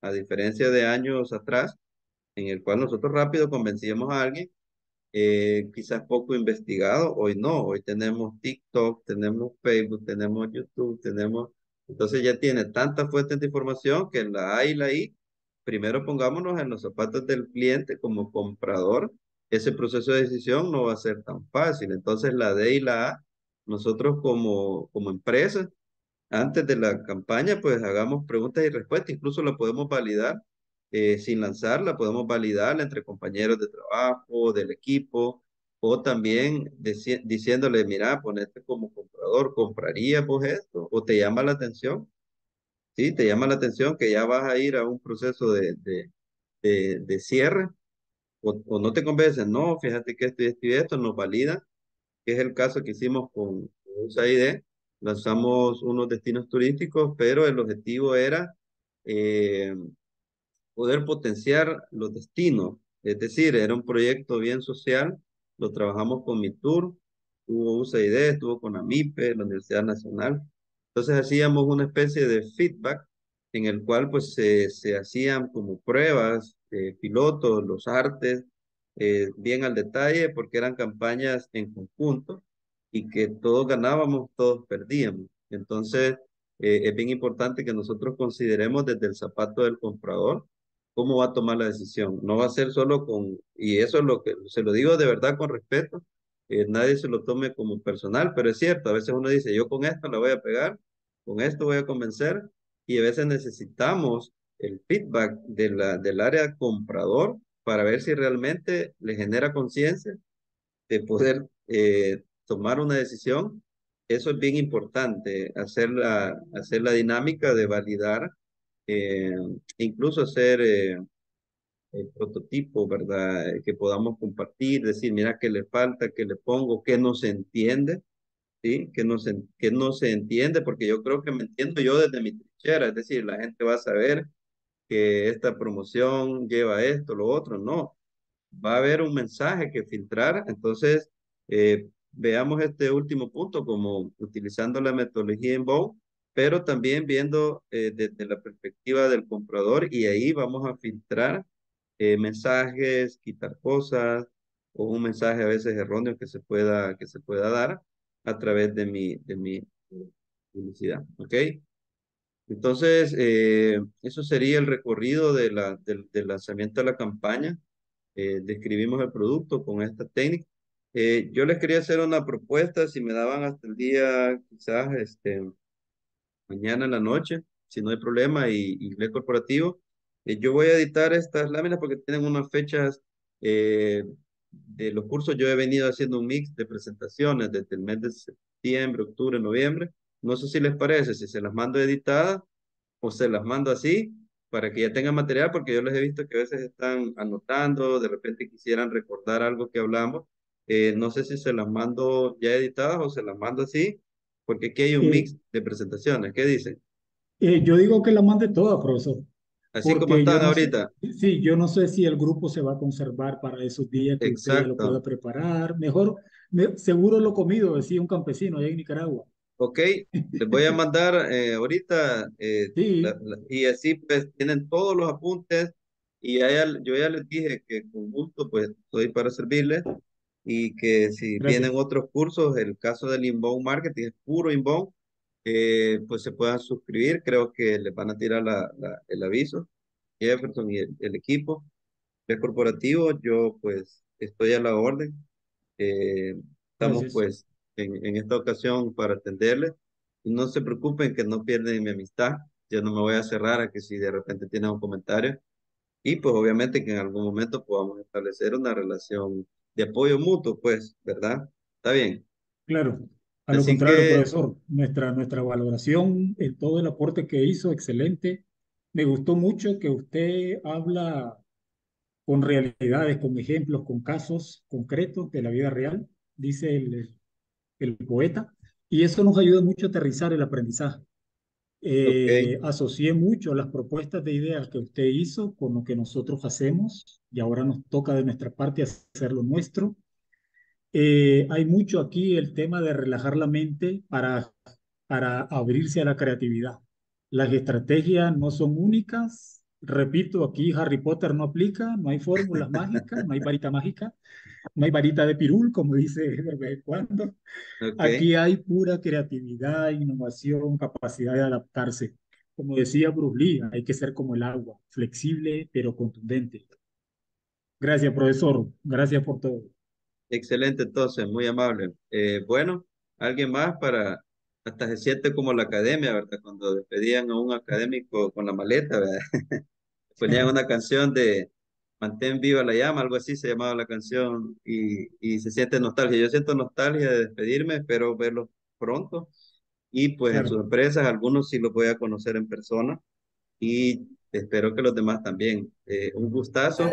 a diferencia de años atrás, en el cual nosotros rápido convencíamos a alguien, eh, quizás poco investigado, hoy no, hoy tenemos TikTok, tenemos Facebook, tenemos YouTube, tenemos, entonces ya tiene tantas fuentes de información que la A y la I, primero pongámonos en los zapatos del cliente como comprador, ese proceso de decisión no va a ser tan fácil, entonces la D y la A, nosotros como, como empresa, antes de la campaña, pues hagamos preguntas y respuestas, incluso la podemos validar eh, sin lanzarla, podemos validarla entre compañeros de trabajo, del equipo, o también diciéndole, mira, ponete como comprador, ¿compraría pues esto? ¿O te llama la atención? Sí, te llama la atención que ya vas a ir a un proceso de, de, de, cierre, o, o no te convencen, no, fíjate que esto y esto y esto nos valida que es el caso que hicimos con USAID. Lanzamos unos destinos turísticos, pero el objetivo era eh, poder potenciar los destinos. Es decir, era un proyecto bien social, lo trabajamos con MITUR, tuvo USAID, estuvo con AMIPE, la Universidad Nacional. Entonces hacíamos una especie de feedback en el cual pues se, se hacían como pruebas, eh, pilotos, los artes, eh, bien al detalle, porque eran campañas en conjunto y que todos ganábamos, todos perdíamos. Entonces, eh, es bien importante que nosotros consideremos desde el zapato del comprador cómo va a tomar la decisión. No va a ser solo con, y eso es lo que se lo digo de verdad con respeto, eh, nadie se lo tome como personal, pero es cierto, a veces uno dice, yo con esto la voy a pegar, con esto voy a convencer, y a veces necesitamos el feedback de la, del área comprador para ver si realmente le genera conciencia de poder eh, tomar una decisión. Eso es bien importante, hacer la, hacer la dinámica de validar, eh, incluso hacer eh, el prototipo, ¿verdad? Que podamos compartir, decir, mira, qué le falta, qué le pongo, qué no se entiende, ¿sí? Que no se, que no se entiende, porque yo creo que me entiendo yo desde mi trinchera, es decir, la gente va a saber que esta promoción lleva esto, lo otro, no. Va a haber un mensaje que filtrar, entonces eh, veamos este último punto como utilizando la metodología en Bow, pero también viendo eh, desde la perspectiva del comprador y ahí vamos a filtrar eh, mensajes, quitar cosas o un mensaje a veces erróneo que se pueda, que se pueda dar a través de mi, de mi publicidad, ¿ok? Entonces, eh, eso sería el recorrido de la, del, del lanzamiento de la campaña. Eh, describimos el producto con esta técnica. Eh, yo les quería hacer una propuesta, si me daban hasta el día, quizás este, mañana en la noche, si no hay problema, y inglés corporativo. yo voy a editar estas láminas porque tienen unas fechas de los cursos. Yo he venido haciendo un mix de presentaciones desde el mes de septiembre, octubre, noviembre no sé si les parece, si se las mando editadas o se las mando así para que ya tengan material, porque yo les he visto que a veces están anotando, de repente quisieran recordar algo que hablamos. Eh, no sé si se las mando ya editadas o se las mando así, porque aquí hay un mix de presentaciones. ¿Qué dicen? Eh, yo digo que las mande todas, profesor. Así como están ahorita. sí, yo no sé si el grupo se va a conservar para esos días que usted lo pueda preparar. Mejor, seguro lo comido, decía un campesino allá en Nicaragua. Ok, les voy a mandar eh, ahorita eh, y así pues tienen todos los apuntes y yo ya les dije que con gusto pues estoy para servirles y que si vienen otros cursos, el caso del inbound marketing es puro inbound, eh, pues se puedan suscribir, creo que les van a tirar la, el aviso, Jefferson y el, equipo. El corporativo, yo pues estoy a la orden. estamos pues en, esta ocasión para atenderles. Y no se preocupen que no pierden mi amistad. Yo no me voy a cerrar a que si de repente tienen un comentario. Y pues obviamente que en algún momento podamos establecer una relación de apoyo mutuo, pues, ¿verdad? ¿Está bien? Claro. A lo contrario, profesor, nuestra, nuestra valoración en todo el aporte que hizo, excelente. Me gustó mucho que usted habla con realidades, con ejemplos, con casos concretos de la vida real. Dice el, el poeta, y eso nos ayuda mucho a aterrizar el aprendizaje. Eh, Asocié mucho las propuestas de ideas que usted hizo con lo que nosotros hacemos y ahora nos toca de nuestra parte hacer lo nuestro. Eh, hay mucho aquí el tema de relajar la mente para, para abrirse a la creatividad. Las estrategias no son únicas. Repito, aquí Harry Potter no aplica, no hay fórmulas mágicas, no hay varita mágica no hay varita de pirul, como dice de vez cuando. Aquí hay pura creatividad, innovación, capacidad de adaptarse. Como decía Bruce Lee, hay que ser como el agua, flexible pero contundente. Gracias, profesor. Gracias por todo. Excelente, entonces, muy amable. Eh, bueno, ¿alguien más para, hasta se siente como la academia, ¿verdad? Cuando despedían a un académico con la maleta, ¿verdad? <laughs> Ponían una canción de Mantén viva la llama, algo así se llamaba la canción, y, y se siente nostalgia. Yo siento nostalgia de despedirme, espero verlos pronto. Y pues en sus empresas, algunos sí los voy a conocer en persona, y espero que los demás también. Eh, un gustazo,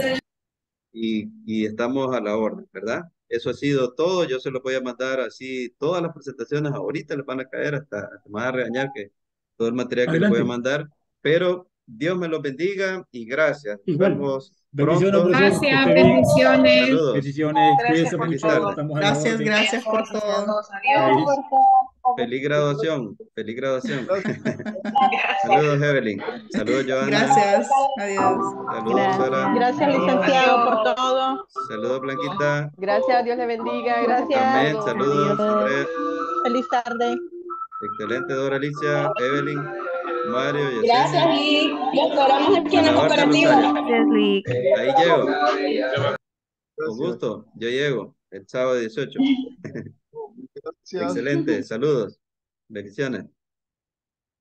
y, y estamos a la orden, ¿verdad? Eso ha sido todo, yo se los voy a mandar así, todas las presentaciones ahorita les van a caer, hasta, hasta van a regañar que todo el material que les voy a mandar, pero Dios me los bendiga y gracias. Nos vemos Bendiciones, Gracias, bendiciones. Bendiciones, gracias, mucho. gracias, gracias por todo. Adiós. feliz graduación, feliz graduación. <laughs> Gracias. Saludos, Evelyn. Saludos, Joana. Gracias. Adiós. Saludos, Sara. Gracias, licenciado, por todo. Saludos, Blanquita. Gracias, Dios le bendiga. Gracias. Amén. Saludos. Feliz tarde. Excelente, Dora Alicia, Evelyn, Mario y Gracias, Lick. Los esperamos aquí en la cooperativa. Rosario. Ahí llego. Con gusto, yo llego el sábado 18. Gracias. Excelente, saludos. Bendiciones.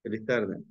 Feliz tarde.